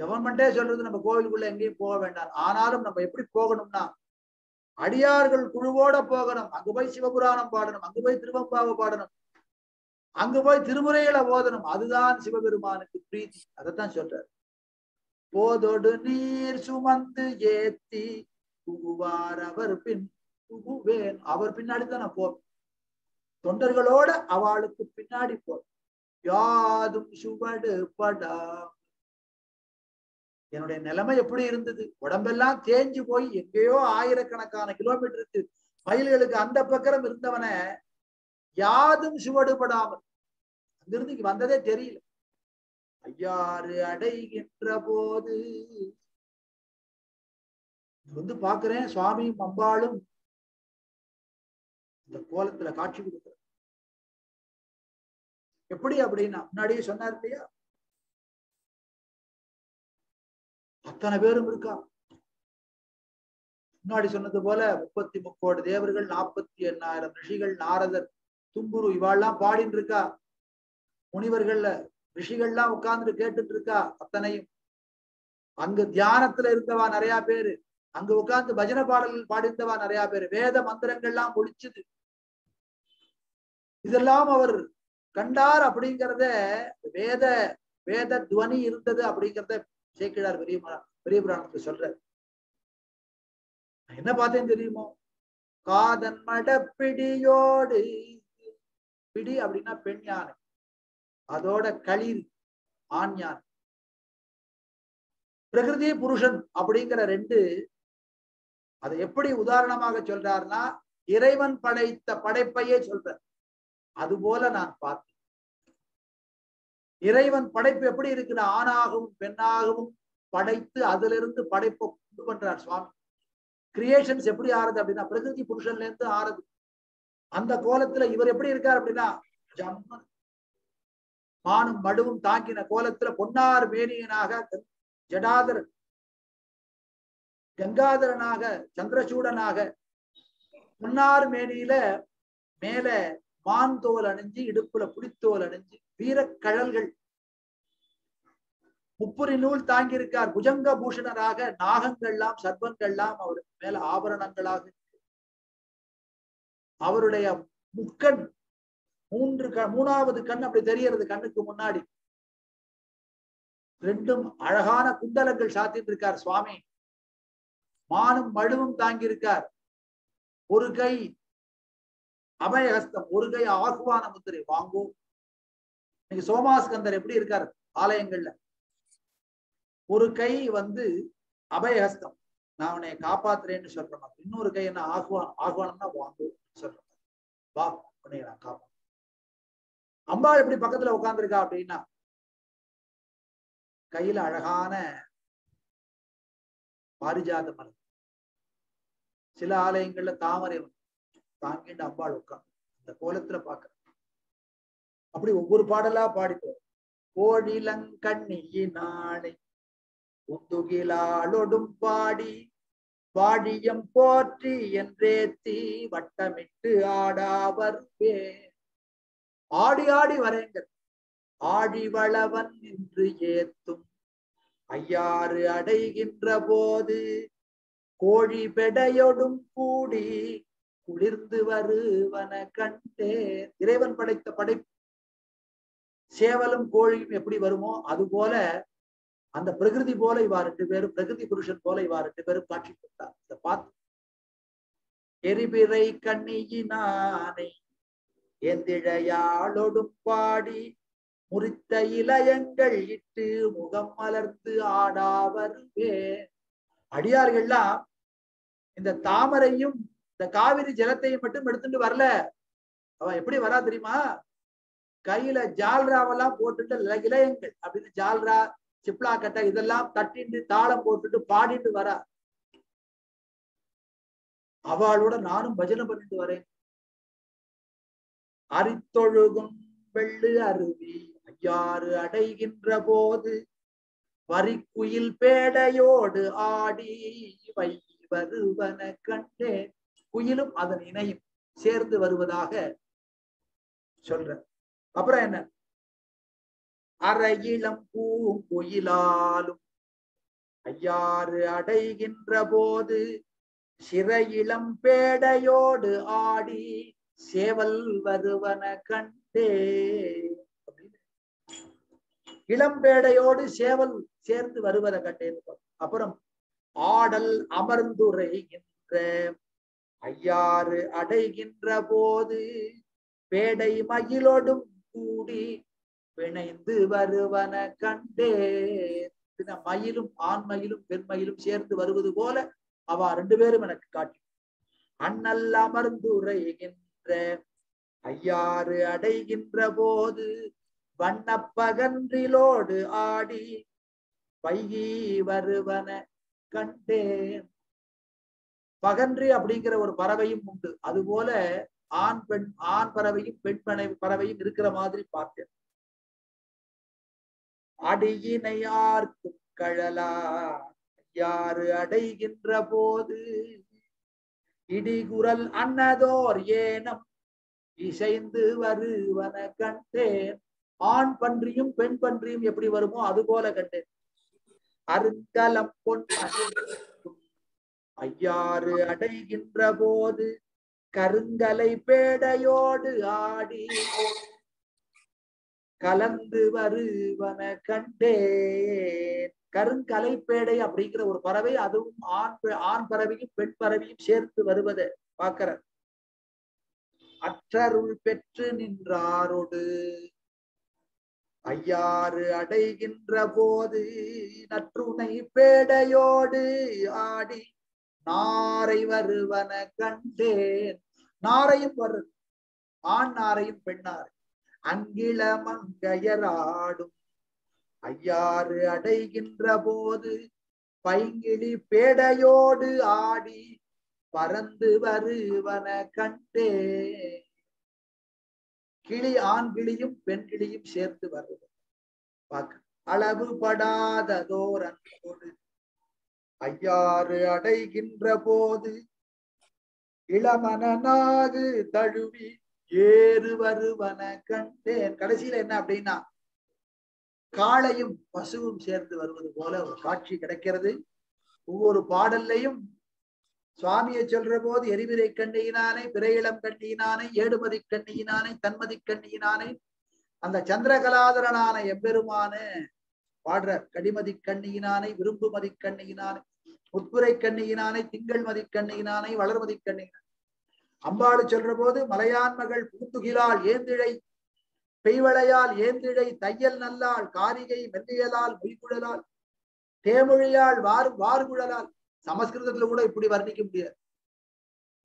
கவர்மெண்டே சொல்றது நம்ம கோவிலுக்குள்ள எங்கேயும் போக வேண்டாம். ஆனாலும் நம்ம எப்படி போகணும்னா அடியார்கள் குழுவோட போகணும். அங்க போய் சிவபுராணம் பாடணும். அங்க போய் திருவம்பாவை பாடணும். அங்க போய் திருமுறைகளை ஓதணும். அதுதான் சிவபெருமானுக்கு பிரீத்தி. அதைத்தான் சொல்றாரு. போதொடு நீர் சுமந்து ஏத்தி புகுவார் அவர் பின் புகுவேன் அவர் பின்னாடி தான் நான் போவேன். தொண்டர்களோட அவளுக்கு பின்னாடி போவேன். யாதும் சுவடு படா என்னுடைய நிலைமை எப்படி இருந்தது? உடம்பெல்லாம் தேஞ்சு போய் எங்கேயோ ஆயிரக்கணக்கான கிலோமீட்டருக்கு மயில்களுக்கு அந்த பக்கம் இருந்தவனை யாதும் சுவடுபடாமல். அங்கிருந்து இங்க வந்ததே தெரியல. ஐயாறு அடைகின்ற போது வந்து பாக்குறேன் சுவாமியும் அம்பாளும் இந்த கோலத்துல காட்சி கொடுக்குற எப்படி அப்படின்னா முன்னாடியே சொன்னார் இல்லையா? அத்தனை பேரும் இருக்கா? முன்னாடி சொன்னது போல முப்பத்தி முக்கோடி தேவர்கள் நாற்பத்தி எண்ணாயிரம் ரிஷிகள் நாரதர் தும்புரு இவாள்லாம் பாடின்னு இருக்கா? முனிவர்கள்ல ரிஷிகள்லாம் உட்கார்ந்து கேட்டுட்டு இருக்கா? அத்தனையும். அங்கு தியானத்துல இருந்தவா நிறைய பேரு. அங்க உட்கார்ந்து பஜனை பாடல்கள் பாடிந்தவா நிறைய பேரு. வேத மந்திரங்கள்லாம் ஒழிச்சுது. இதெல்லாம் அவர் கண்டார் அப்படிங்கிறத வேத வேத துவனி இருந்தது அப்படிங்கிறத சேக்கிழார் பெரிய பெரிய புராணத்துக்கு சொல்ற என்ன பார்த்தேன் தெரியுமோ? காதன் மட பிடியோடு பிடி அப்படின்னா பெண் யானை. அதோட களிர் ஆண் யானை. பிரகிருதி புருஷன் அப்படிங்கிற ரெண்டு அதை எப்படி உதாரணமாக சொல்றாருன்னா இறைவன் படைத்த படைப்பையே சொல்ற அது போல நான் பார்த்தேன். இறைவன் படைப்பு எப்படி இருக்குன்னா ஆணாகவும் பெண்ணாகவும் படைத்து அதிலிருந்து படைப்பை கொண்டு பண்றார் சுவாமி. கிரியேஷன்ஸ் எப்படி ஆறுது அப்படின்னா பிரகிருதி புருஷன்ல இருந்து ஆறுது. அந்த கோலத்துல இவர் எப்படி இருக்கார் அப்படின்னா ஜம்மன். மானும் மடுவும் தாங்கின கோலத்துல பொன்னார் மேனியனாக ஜடாதரன். கங்காதரனாக சந்திரசூடனாக பொன்னார் மேனியில மேல மான் தோல் அணிஞ்சு இடுப்புல புலித்தோல் அணிஞ்சு வீரக்கழல்கள் முப்புரி நூல் தாங்கியிருக்கார் புஜங்க பூஷணராக நாகங்கள்லாம் சர்வங்கள்லாம் அவருக்கு மேல ஆபரணங்களாக அவருடைய முக்கண் மூன்று க மூணாவது கண் அப்படி தெரியறது கண்ணுக்கு முன்னாடி. ரெண்டும் அழகான குண்டலங்கள் சாத்திட்டு இருக்கார் சுவாமி. மானும் மழுவும் தாங்கி இருக்கார் ஒரு கை அபயஹஸ்தம் ஒரு கை ஆகுவான முத்திரை வாங்கும் இன்னைக்கு சோமாஸ்கந்தர் எப்படி இருக்காரு? ஆலயங்கள்ல. ஒரு கை வந்து அபயஹஸ்தம். நான் உன்னை காப்பாத்துறேன்னு சொல்றேன். இன்னொரு கை என்ன ஆகுவான்? ஆகுவானம்னா வாங்கோ சொல்றேன். வா உன்னை நான் காப்பா அம்பா எப்படி பக்கத்துல உட்காந்துருக்கா அப்படின்னா கையில அழகான பாரிஜாத மரம் சில ஆலயங்கள்ல தாமரை தாங்கிட்டு அம்பாள் உட்காந்து அந்த கோலத்துல பாக்க அப்படி ஒவ்வொரு பாடலா பாடிப்போம். கோடிலங்கண்ணியினாளை உந்துகிலாளொடும் பாடி. வாடியம் போற்றி என்றேத்தி வட்டமிட்டு ஆடாவர் ஆடி ஆடி வரேங்க ஆடி வளவன் நின்று ஏத்தும். ஐயாறு அடைகின்ற போது கோழி பெடையொடும் கூடி குளிர்ந்து வருவன கண்டே. இறைவன் படைத்த படை சேவலும் கோழியும் எப்படி வருமோ அது போல அந்த பிரகிருதி போல இவா ரெண்டு பேரும் பிரகிருதி புருஷன் போல இவா ரெண்டு பேரும் காட்சி கொடுத்தார். இதை பார்த்து எரிபிறை கண்ணியினானை எந்திழையாளொடும் பாடி முறித்த இளையங்கள் இட்டு முகம் மலர்ந்து ஆடாவருவே அடியார்கள்லாம் இந்த தாமரையும் இந்த காவிரி ஜலத்தை மட்டும் எடுத்துட்டு வரல. அவன் எப்படி வரா தெரியுமா? கையில ஜால்ராவெல்லாம் போட்டுட்டு இல- இளையங்கள் அப்படின்னு ஜால்ரா சிப்லா கட்டை இதெல்லாம் தட்டிட்டு தாளம் போட்டுட்டு பாடிட்டு வரா. அவளோட நானும் பஜனை பண்ணிட்டு வரேன். அரித்தொழுகும் வெள்ளு அருவி ஐயாறு அடைகின்ற போது வரிக்குயில் பேடையோடு ஆடி வை வருவன கண்டேன். குயிலும் அதன் இணையும் சேர்ந்து வருவதாக சொல்ற அப்புறம் என்ன? அரையிளம் பூங்குயிலாலும் ஐயாறு அடைகின்ற போது சிறையிளம் பேடையோடு ஆடி சேவல் வருவன கண்டே. இளம்பேடையோடு சேவல் சேர்ந்து வருவதை கண்டேன் அப்புறம் ஆடல் அமர்ந்துரைகின்ற ஐயாறு அடைகின்ற போது பேடை மயிலோடும் கூடி பிணைந்து வருவன கண்டே. பின்ன மயிலும் ஆண் மயிலும் பெண் மயிலும் சேர்ந்து வருவது போல அவ ரெண்டு பேரும் எனக்கு காட்டி. அண்ணல் அமர்ந்துரைகின்ற ஐயாறு அடைகின்ற போது வண்ணப்பகன்றிலோடு ஆடி வைகி வருவன கண்டேன். பகன்றி அப்படிங்கிற ஒரு பறவையும் உண்டு. அது போல ஆண் பெண் ஆண் பறவையும் பெண் பனை பறவையும் இருக்கிற மாதிரி பார்த்தேன் அடியினையார்க்கும் கழலா யாரு அடைகின்ற போது? இடிகுரல் அன்னதோர் ஏனம் இசைந்து வருவன கண்டேன். ஆண் பன்றியும் பெண் பன்றியும் எப்படி வருமோ அது போல கண்டேன். அருங்கலம் பொன் ஐயாறு அடைகின்ற போது கருங்கலை பேடையோடு ஆடி கலந்து வருவன கண்டேன். கருங்கலை பேடை அப்படிங்கிற ஒரு பறவை அதுவும் ஆண் பெ- ஆண் பறவையும் பெண் பறவையும் சேர்த்து வருவதை பாக்குற அற்றருள் பெற்று நின்றாரோடு. ஐயாறு அடைகின்ற போது நற்றுணை பேடையோடு ஆடி நாரை வருவன கண்டேன். நாரையும் வருது. ஆண் நாரையும் பெண்ணாரை. அங்கிள மங்கையராடும் ஐயாறு அடைகின்ற போது பைங்கிளி பேடையோடு ஆடி பறந்து வருவன கண்டே கிளி ஆண் கிளியும் பெண் கிளியும் சேர்த்து வருவது அளவுபடாததோர் அன்போடு ஐயாறு அடைகின்ற போது இளமனாகு தழுவி ஏறு வருவன கண்டேன். கடைசியில என்ன அப்படின்னா காளையும் பசுவும் சேர்ந்து வருவது போல ஒரு காட்சி கிடைக்கிறது. ஒவ்வொரு பாடல்லையும் சுவாமியை சொல்ற போது எரிவிரை கண்ணியினானை பிறையிளம் கண்ணியினானை ஏடுமதி கண்ணியினானை தன்மதி கண்ணியினானை அந்த சந்திரகலாதரனான எம்பெருமான பாடுற கடிமதி கண்ணியினானை விரும்புமதி கண்ணியினானை. முத்துரை கண்ணியினானை திங்கள் மதி கண்ணியினானை வளர்மதி கண்ணியினான். அம்பாடு சொல்ற போது மலையான்மகள் பூத்துகிலால் ஏந்திழை பெய்வளையால் ஏந்திழை தையல் நல்லால் காரிகை மெல்லியலால் மொய்குழலால் தேமொழியால் வார் வார்குழலால். சமஸ்கிருதத்துல கூட இப்படி வர்ணிக்க முடியாது.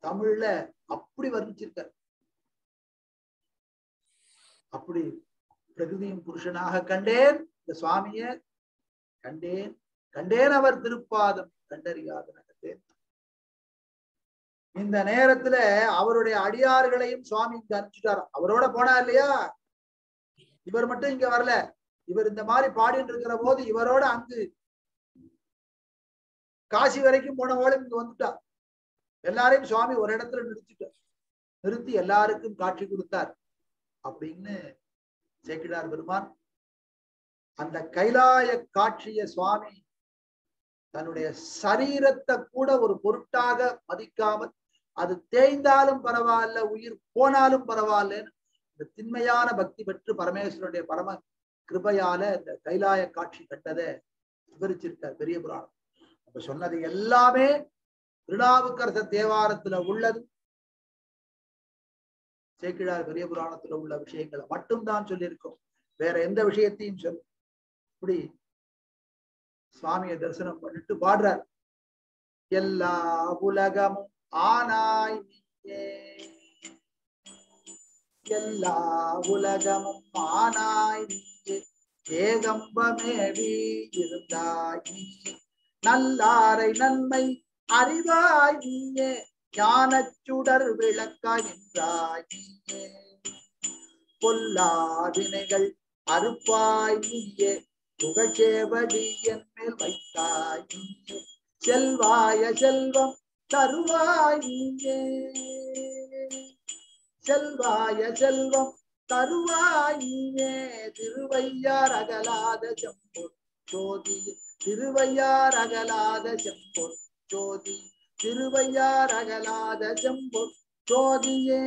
தமிழ்ல அப்படி வர்ணிச்சிருக்கார். அப்படி பிரகிருதியும் புருஷனாக கண்டேன். இந்த சுவாமிய கண்டேன். கண்டேன் அவர் திருப்பாதம். கண்டறியாத நடந்தேன் இந்த நேரத்துல அவருடைய அடியார்களையும் சுவாமி இங்க அனுப்பிச்சுட்டார் அவரோட போனா இல்லையா? இவர் மட்டும் இங்க வரல. இவர் இந்த மாதிரி பாடிட்டு இருக்கிற போது இவரோட அங்கு காசி வரைக்கும் போனவோளும் இங்க வந்துட்டார் எல்லாரையும் சுவாமி ஒரு இடத்துல நிறுத்திட்டார். நிறுத்தி எல்லாருக்கும் காட்சி கொடுத்தார். அப்படின்னு சேக்கிடார் பெருமான் அந்த கைலாய காட்சிய சுவாமி தன்னுடைய சரீரத்தை கூட ஒரு பொருட்டாக மதிக்காமல் அது தேய்ந்தாலும் பரவாயில்ல உயிர் போனாலும் பரவாயில்லன்னு இந்த திண்மையான பக்தி பெற்று பரமேஸ்வரனுடைய பரம கிருபையால இந்த கைலாய காட்சி கண்டதை விவரிச்சிருக்கார் பெரிய புராணம். அப்ப சொன்னது எல்லாமே திருநாவுக்கரச தேவாரத்துல உள்ளது. சேக்கிழார் பெரிய புராணத்துல உள்ள விஷயங்களை மட்டும்தான் சொல்லியிருக்கோம். வேற எந்த விஷயத்தையும் சொல்லு இப்படி சுவாமியை தரிசனம் பண்ணிட்டு பாடுறார். எல்லா உலகமும் ஆனாய் நீயே. எல்லா உலகமும் ஆனாய் நீயே. ஏகம்பமேவி இருந்தாய் நீயே. நல்லாரை நன்மை அறிவாய் நீயே. ஞானச்சுடர் விளக்காய் என்றாய் நீயே. பொல்லா வினைகள் அறுப்பாய் நீயே. புகழ்ச்சேவடி மேல் வைத்தாய் செல்வாய செல்வம் தருவாயே செல்வாய செல்வம் தருவாயே திருவையார் அகலாத செம்பொன் ஜோதி திருவையார் அகலாத செம்பொன் ஜோதி திருவையார் அகலாத செம்பொன் ஜோதியே.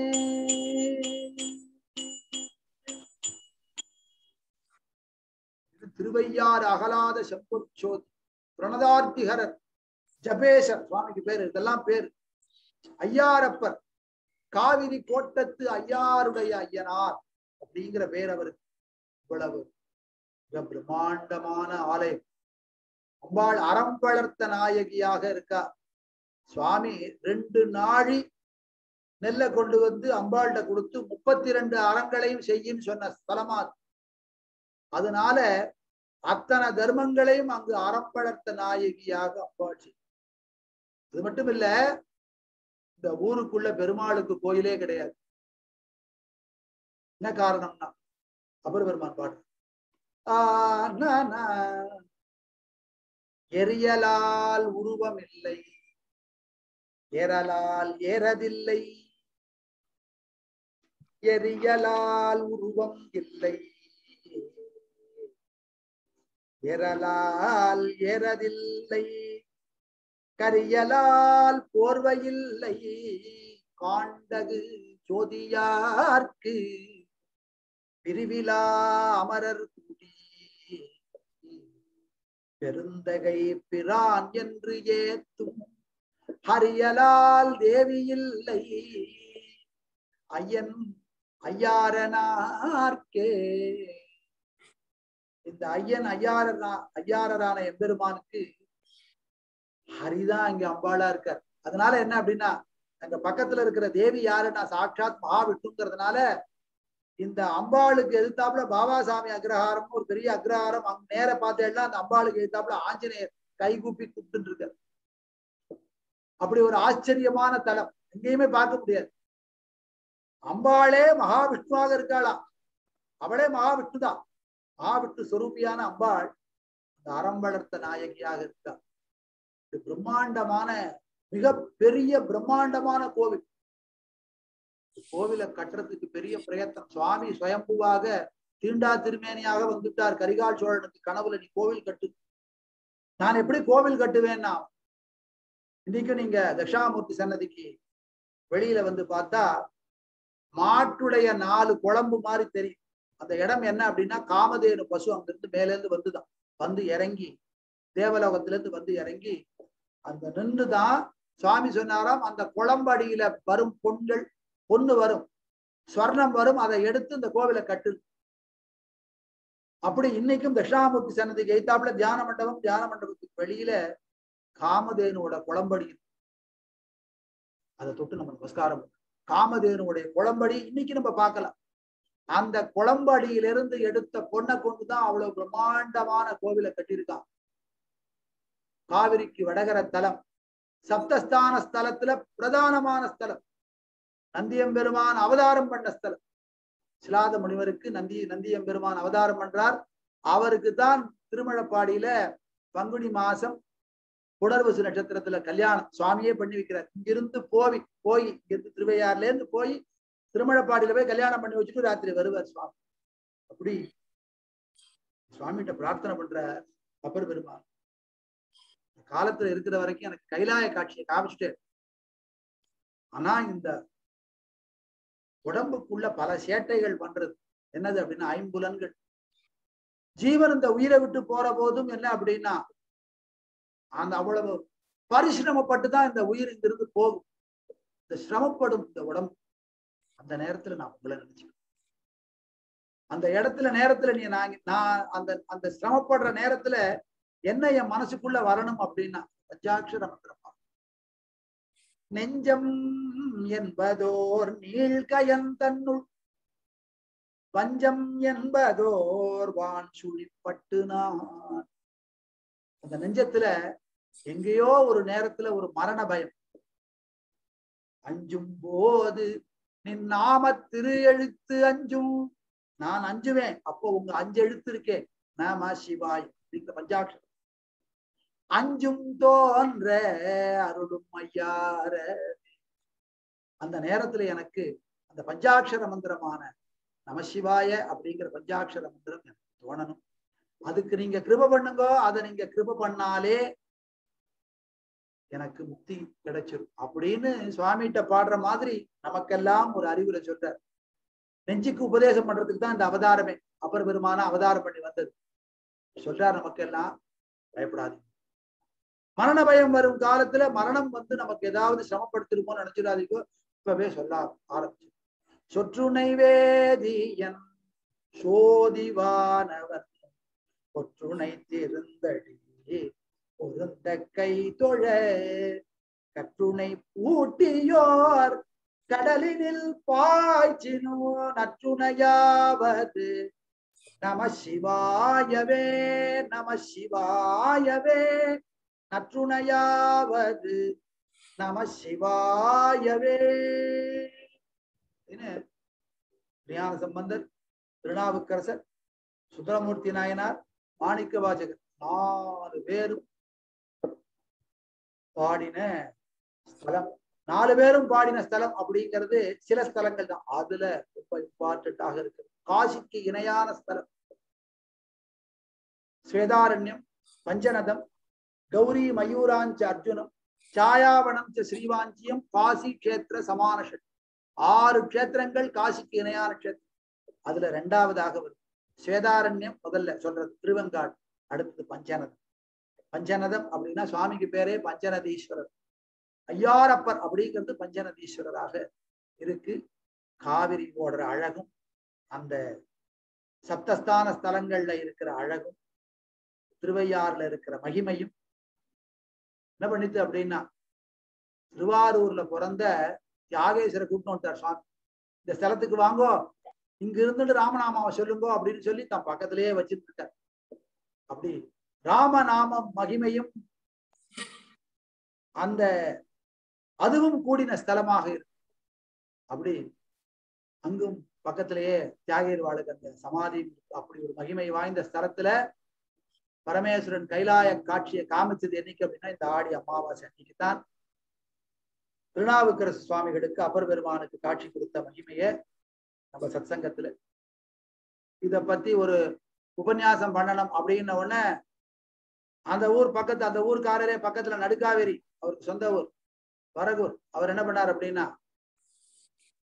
திருவையார் அகலாத செம்பொன் பிரணதார்த்திகரர் ஜபேசர் சுவாமிக்கு பேரு இதெல்லாம் பேரு. ஐயாரப்பர் காவிரி கோட்டத்து ஐயாருடைய ஐயனார் அப்படிங்கிற பேர் அவருக்கு. இவ்வளவு மிக பிரம்மாண்டமான ஆலயம். அம்பாள் அறம் வளர்த்த நாயகியாக இருக்கா. சுவாமி ரெண்டு நாழி நெல்லை கொண்டு வந்து அம்பாள்கிட்ட கொடுத்து முப்பத்தி ரெண்டு அறங்களையும் செய்யும் சொன்ன ஸ்தலமா அதனால அத்தனை தர்மங்களையும் அங்கு அறம் நாயகியாக அம்பாள் அது மட்டும் இல்ல இந்த ஊருக்குள்ள பெருமாளுக்கு கோயிலே கிடையாது. என்ன காரணம்னா அபர் பெருமான் பாடு எரியலால் உருவம் இல்லை ஏறலால் ஏறதில்லை. எரியலால் உருவம் இல்லை. எரலால் ஏறதில்லை. கரியலால் போர்வையில்லை. காண்டகு ஜோதியார்க்கு. பிரிவிலா அமரர் கூடி. பெருந்தகை பிரான் என்று ஏத்தும். ஹரியலால் தேவியில்லை. ஐயன் ஐயாரனார்க்கே. இந்த ஐயன் ஐயாரனா ஐயாரரான எம்பெருமானுக்கு ஹரிதான் இங்க அம்பாளா இருக்கார். அதனால என்ன அப்படின்னா அங்க பக்கத்துல இருக்கிற தேவி யாருன்னா சாட்சாத் மகாவிஷ்ணுங்கிறதுனால இந்த அம்பாளுக்கு எதிர்த்தாப்புல பாபாசாமி அக்ரஹாரமும் ஒரு பெரிய அக்ரஹாரம் அங்க நேர பார்த்தேன்னா அந்த அம்பாளுக்கு எதிர்த்தாப்புல ஆஞ்சநேயர் கைகூப்பி கூப்பிட்டு இருக்கார். அப்படி ஒரு ஆச்சரியமான தலம். எங்கேயுமே பார்க்க முடியாது. அம்பாளே மகாவிஷ்ணுவாக இருக்காளாம். அவளே மகாவிஷ்ணு தான் ஆவிட்டு சொரூபியான அம்பாள் அந்த அறம் வளர்த்த நாயகியாக இருக்கா இது பிரம்மாண்டமான மிக பெரிய பிரம்மாண்டமான கோவில். கோவிலை கட்டுறதுக்கு பெரிய பிரயத்தனம். சுவாமி சுயம்புவாக தீண்டா திருமேனியாக வந்துட்டார். கரிகால் சோழனுக்கு கனவுல நீ கோவில் கட்டு. நான் எப்படி கோவில் கட்டுவேன்னா இன்னைக்கு நீங்க தட்சாமூர்த்தி சன்னதிக்கு வெளியில வந்து பார்த்தா மாட்டுடைய நாலு குழம்பு மாதிரி தெரியும். அந்த இடம் என்ன அப்படின்னா காமதேனு பசு அங்கிருந்து மேல இருந்து வந்துதான் வந்து இறங்கி தேவலோகத்துல இருந்து வந்து இறங்கி அந்த நின்றுதான் சுவாமி சொன்னாராம் அந்த குளம்படியில வரும் பொண்கள் பொண்ணு வரும் ஸ்வர்ணம் வரும் அதை எடுத்து இந்த கோவிலை கட்டு அப்படி இன்னைக்கும் தட்சிணாமூர்த்தி சன்னதிக்கு எய்தாப்புல தியான மண்டபம் தியான மண்டபத்துக்கு வெளியில காமதேனுவோட குளம்படி இருக்கு. அதை தொட்டு நம்ம நமஸ்காரம் பண்ணணும். காமதேனுடைய குளம்படி இன்னைக்கு நம்ம பார்க்கலாம் அந்த குளம்படியிலிருந்து எடுத்த பொண்ணை கொண்டுதான் அவ்வளவு பிரம்மாண்டமான கோவிலை கட்டியிருக்கான். காவிரிக்கு வடகர தலம் சப்தஸ்தான ஸ்தலத்துல பிரதானமான ஸ்தலம் நந்தியம்பெருமான் அவதாரம் பண்ண ஸ்தலம். சிலாத முனிவருக்கு நந்தி நந்தியம்பெருமான் அவதாரம் பண்றார். அவருக்கு தான் திருமழப்பாடியில பங்குனி மாசம் புடர்வசு நட்சத்திரத்துல கல்யாணம் சுவாமியே பண்ணி வைக்கிறார். இங்கிருந்து போவி போய் இங்கிருந்து திருவையாறுல இருந்து போய் திருமழப்பாடியில போய் கல்யாணம் பண்ணி வச்சுட்டு ராத்திரி வருவார் சுவாமி. அப்படி சுவாமிகிட்ட பிரார்த்தனை பண்ற அப்பர் பெருமாள். காலத்துல இருக்கிற வரைக்கும் எனக்கு கைலாய காட்சியை காமிச்சுட்டு ஆனா இந்த உடம்புக்குள்ள பல சேட்டைகள் பண்றது. என்னது அப்படின்னா ஐம்புலன்கள். ஜீவன் இந்த உயிரை விட்டு போற போதும் என்ன அப்படின்னா அந்த அவ்வளவு பரிசிரமப்பட்டு தான் இந்த உயிர் இங்கிருந்து போகும். இந்த சிரமப்படும் இந்த உடம்பு. அந்த நேரத்துல நான் உங்களை நினைச்சேன் அந்த இடத்துல நேரத்துல நீ நான் நான் அந்த அந்த சிரமப்படுற நேரத்துல என்ன என் மனசுக்குள்ள வரணும் அப்படின்னா பஞ்சாட்சர மந்திரம் நெஞ்சம் என்பதோர் நீழ்கயன் தன்னுள். பஞ்சம் என்பதோர் வான் சுழிப்பட்டு நான். அந்த நெஞ்சத்துல எங்கேயோ ஒரு நேரத்துல ஒரு மரண பயம். அஞ்சும் போது நின் நாம திரு எழுத்து அஞ்சும் நான் அஞ்சுவேன். அப்போ உங்க அஞ்சு எழுத்து இருக்கேன் நாம சிவாய் அப்படிங்கிற பஞ்சாட்சம் அஞ்சும் தோன்ற அருளும் ஐயார அந்த நேரத்துல எனக்கு அந்த பஞ்சாட்சர மந்திரமான நமசிவாய அப்படிங்கிற பஞ்சாட்சர மந்திரம் எனக்கு தோணணும். அதுக்கு நீங்க கிருப பண்ணுங்க. அதை நீங்க கிருப பண்ணாலே எனக்கு முக்தி கிடைச்சிரும் அப்படின்னு சுவாமிகிட்ட பாடுற மாதிரி நமக்கெல்லாம் ஒரு அறிவுரை சொல்றார். நெஞ்சுக்கு உபதேசம் பண்றதுக்கு தான் இந்த அவதாரமே. அப்பர் பெருமான அவதாரம் பண்ணி வந்தது. சொல்றார் நமக்கெல்லாம் பயப்படாதீங்க மரண பயம் வரும் காலத்துல மரணம் வந்து நமக்கு ஏதாவது சிரமப்படுத்திருமோன்னு நினைச்சிடாதீங்கோ. இப்பவே சொல்ல ஆரம்பிச்சு. சொற்றுணை வேதியன் சோதிவானவன் சொற்றுணை திருந்தடி. பொருந்த கை தொழ கற்றுணை பூட்டியோர் கடலினில் பாய்ச்சினோ நற்றுணையாவது. நம சிவாயவே நம சிவாயவே நற்றுணையாவது. நம சிவாயவே. ஞான சம்பந்தர் திருநாவுக்கரசர் சுந்தரமூர்த்தி நாயனார் மாணிக்க வாஜகர் நாலு பேரும் பாடின ஸ்தலம். நாலு பேரும் பாடின ஸ்தலம் அப்படிங்கிறது சில ஸ்தலங்கள் தான். அதுல ரொம்ப இம்பார்ட்டன்டாக இருக்கு. காசிக்கு இணையான ஸ்தலம். ஸ்வேதாரண்யம் பஞ்சநதம் கௌரி மயூராஞ்ச அர்ஜுனம் சாயாவனம் ஸ்ரீவாஞ்சியம் காசி கஷேத்திர சமான ஆறு கஷேத்திரங்கள் காசிக்கு இணையான கஷேத்திரம். அதுல ரெண்டாவதாக வருது. ஸ்வேதாரண்யம் முதல்ல சொல்றது திருவெங்காடு அடுத்தது பஞ்சநதம். பஞ்சநதம் அப்படின்னா சுவாமிக்கு பேரே பஞ்சநதீஸ்வரர். ஐயாரப்பர் அப்படிங்கிறது பஞ்சநதீஸ்வரராக இருக்கு. காவிரி ஓடுற அழகும் அந்த சப்தஸ்தான ஸ்தலங்கள்ல இருக்கிற அழகும் திருவையாறுல இருக்கிற மகிமையும். என்ன பண்ணிட்டு அப்படின்னா திருவாரூர்ல பிறந்த தியாகேஸ்வர கூட்டம் வந்துட்டார் சுவாமி. இந்த ஸ்தலத்துக்கு வாங்கோ இங்க இருந்துட்டு ராமநாமாவை சொல்லுங்கோ அப்படின்னு சொல்லி தான் பக்கத்திலேயே வச்சுட்டு அப்படி ராமநாமம் மகிமையும் அந்த அதுவும் கூடின ஸ்தலமாக இருக்கும் அப்படி அங்கும் பக்கத்திலேயே தியாகேர்வாளுக்கு அந்த சமாதி அப்படி ஒரு மகிமை வாய்ந்த ஸ்தலத்துல பரமேஸ்வரன் கைலாய காட்சியை காமிச்சது என்னைக்கு அப்படின்னா இந்த ஆடி அமாவாசை அன்னைக்கு தான் திருநாவுக்கரசு சுவாமிகளுக்கு அப்பர் பெருமானுக்கு காட்சி கொடுத்த மகிமைய நம்ம சத்சங்கத்துல. இத பத்தி ஒரு உபன்யாசம் பண்ணணும் அப்படின்ன உடனே அந்த ஊர் பக்கத்து அந்த ஊர்க்காரரே பக்கத்துல நடுக்காவேரி அவருக்கு சொந்த ஊர். வரகூர் அவர் என்ன பண்ணார் அப்படின்னா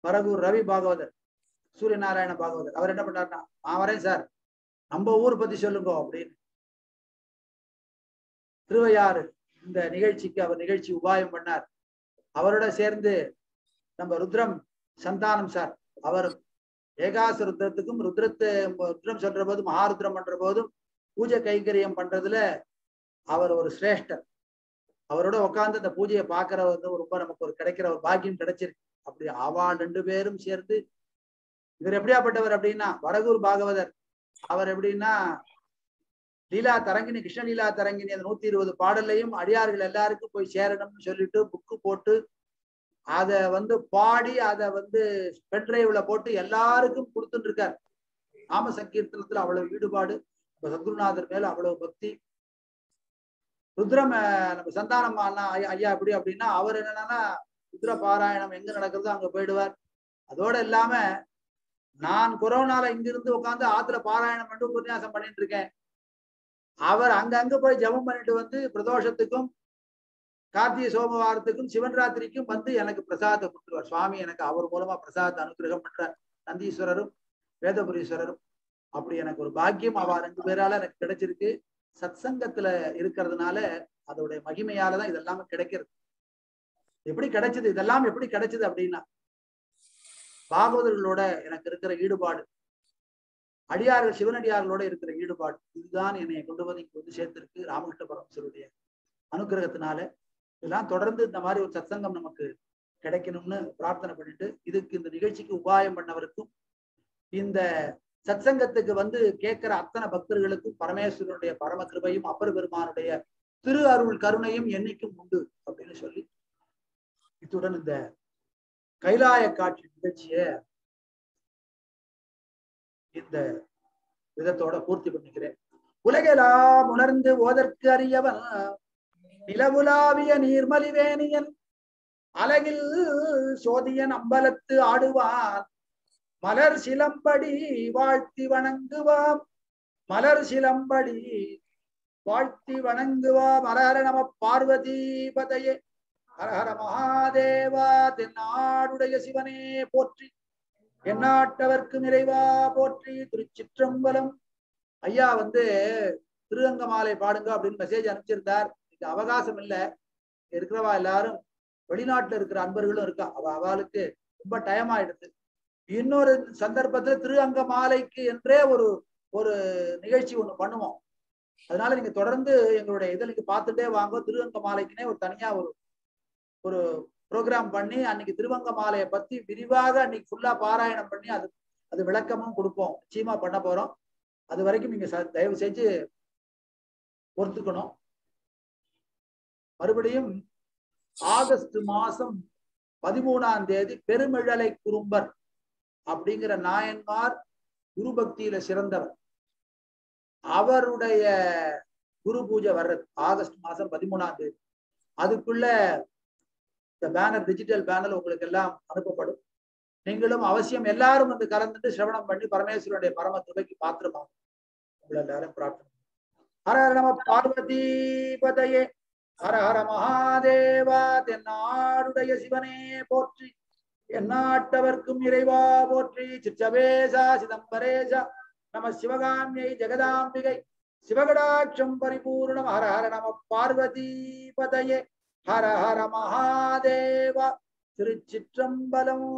பரகூர் ரவி பாகவதர் சூரிய நாராயண பாகவதர். அவர் என்ன பண்ணாருன்னா நான் வரேன் சார். நம்ம ஊர் பத்தி சொல்லுங்க அப்படின்னு. திருவையாறு இந்த நிகழ்ச்சிக்கு அவர் நிகழ்ச்சி உபாயம் பண்ணார். அவரோட சேர்ந்து நம்ம ருத்ரம் சந்தானம் சார். அவர் ஏகாச ருத்ரத்துக்கும் ருத்ரத்தை ருத்ரம் சொல்ற போதும் மகாருத்ரம் பண்ற போதும் பூஜை கைங்கரியம் பண்றதுல அவர் ஒரு சிரேஷ்டர். அவரோட உட்கார்ந்து அந்த பூஜையை பாக்குற வந்து ரொம்ப நமக்கு ஒரு கிடைக்கிற ஒரு பாக்கியம் கிடைச்சிருக்கு. அப்படி அவா ரெண்டு பேரும் சேர்ந்து இவர் எப்படியாப்பட்டவர் அப்படின்னா வரகூர் பாகவதர். அவர் எப்படின்னா லீலா தரங்கினி கிருஷ்ண லீலா தரங்கினி அந்த நூத்தி இருபது பாடல்லையும் அடியார்கள் எல்லாருக்கும் போய் சேரணும்னு சொல்லிட்டு புக்கு போட்டு அத வந்து பாடி அத வந்து பென்ட்ரைவ்ல போட்டு எல்லாருக்கும் கொடுத்துட்டு இருக்கார். நாம சங்கீர்த்தனத்துல அவ்வளவு ஈடுபாடு சத்குருநாதர் மேல அவ்வளவு பக்தி ருத்ரம் நம்ம சந்தானம் அண்ணா ஐயா- ஐயா எப்படி அப்படின்னா அவர் என்னன்னா ருத்ர பாராயணம் எங்க நடக்கிறதோ அங்க போயிடுவார். அதோட இல்லாம நான் கொரோனால இங்கிருந்து உட்கார்ந்து ஆத்துல பாராயணம் பண்ணி உபன்யாசம் பண்ணிட்டு இருக்கேன். அவர் அங்கங்க போய் ஜெபம் பண்ணிட்டு வந்து பிரதோஷத்துக்கும் கார்த்திகை சோமவாரத்துக்கும் சிவன் ராத்திரிக்கும் வந்து எனக்கு பிரசாதத்தை கொடுத்துருவார். சுவாமி எனக்கு அவர் மூலமா பிரசாதத்தை அனுகிரகம் பண்றார். நந்தீஸ்வரரும் வேதபுரீஸ்வரரும். அப்படி எனக்கு ஒரு பாக்கியம் அவ ரெண்டு பேரால எனக்கு கிடைச்சிருக்கு. சத்சங்கத்துல இருக்கிறதுனால அதோடைய மகிமையாலதான் இதெல்லாம் கிடைக்கிறது. எப்படி கிடைச்சது? இதெல்லாம் எப்படி கிடைச்சது அப்படின்னா பாகவதர்களோட எனக்கு இருக்கிற ஈடுபாடு அடியார்கள் சிவனடியார்களோட இருக்கிற ஈடுபாடு இதுதான் என்னை கொண்டு வந்து இங்க வந்து சேர்த்திருக்கு ராமகிருஷ்ண பரமேஸ்வருடைய அனுக்கிரகத்தினால. இதெல்லாம் தொடர்ந்து இந்த மாதிரி ஒரு சத்சங்கம் நமக்கு கிடைக்கணும்னு பிரார்த்தனை பண்ணிட்டு இதுக்கு இந்த நிகழ்ச்சிக்கு உபாயம் பண்ணவருக்கும் இந்த சத்சங்கத்துக்கு வந்து கேட்கிற அத்தனை பக்தர்களுக்கும் பரமேஸ்வரனுடைய பரம கிருபையும் அப்பர் பெருமானுடைய திரு அருள் கருணையும் என்னைக்கும் உண்டு அப்படின்னு சொல்லி இத்துடன் இந்த கைலாய காட்சி நிகழ்ச்சிய இந்த விதத்தோட பூர்த்தி பண்ணிக்கிறேன். உலகெல்லாம் உணர்ந்து ஓதற்கு அறியவன் நிலவுலாவிய நீர்மலிவேணியன். அலகில் சோதியன் அம்பலத்து ஆடுவான். மலர் சிலம்படி வாழ்த்தி வணங்குவாம். மலர் சிலம்படி வாழ்த்தி வணங்குவா மலர நம பார்வதிபதையே. ஹரஹர மகாதேவா தென்னாடுடைய சிவனே போற்றி. எந்நாட்டவர்க்கு நிறைவா போற்றி. திருச்சிற்றம்பலம். ஐயா வந்து திருஅங்கமாலை பாடுங்க அப்படின்னு மெசேஜ் அனுப்பிச்சிருந்தார். இது அவகாசம் இல்ல. இருக்கிறவா எல்லாரும் வெளிநாட்டுல இருக்கிற அன்பர்களும் இருக்கா. அவ அவளுக்கு ரொம்ப டைம் ஆயிடுது இன்னொரு சந்தர்ப்பத்துல திரு அங்க மாலைக்கு என்றே ஒரு ஒரு நிகழ்ச்சி ஒண்ணு பண்ணுவோம். அதனால நீங்க தொடர்ந்து எங்களுடைய இதில் நீங்க பார்த்துட்டே வாங்க. திருவங்க மாலைக்குனே ஒரு தனியா ஒரு ஒரு ப்ரோக்ராம் பண்ணி அன்னைக்கு திருவங்க மாலையை பத்தி விரிவாக அன்னைக்கு ஃபுல்லா பாராயணம் பண்ணி அது அது விளக்கமும் கொடுப்போம். நிச்சயமா பண்ண போறோம். அது வரைக்கும் நீங்க ச- தயவு செஞ்சு பொறுத்துக்கணும். மறுபடியும் ஆகஸ்ட் மாசம் பதிமூணாம் தேதி பெருமிழலை குறும்பர். அப்படிங்கிற நாயன்மார் குரு பக்தியில சிறந்தவர். அவருடைய குரு பூஜை வர்றது ஆகஸ்ட் மாசம் பதிமூணாம் தேதி. அதுக்குள்ள இந்த பேனர் டிஜிட்டல் பேனர் உங்களுக்கு எல்லாம் அனுப்பப்படும். நீங்களும் அவசியம் எல்லாரும் வந்து கலந்துட்டு சிரவணம் பண்ணி பரமேஸ்வரனுடைய பரம துவைக்கு பாத்திரமாகும். உங்களை எல்லாரும் பிரார்த்தனை ஹர ஹர நம பார்வதி பதையே. ஹர ஹர மகாதேவா தென்னாடுடைய சிவனே போற்றி. எந்நாட்டவர்க்கும் இறைவா போற்றி. சிற்றவேசா சிதம்பரேசா நம சிவகாமியை ஜெகதாம்பிகை சிவகடாட்சம் பரிபூர்ணம் ஹர ஹர நம பார்வதி பதையே ஹர ஹர மகாதேவா திருச்சிற்றம்பலம்.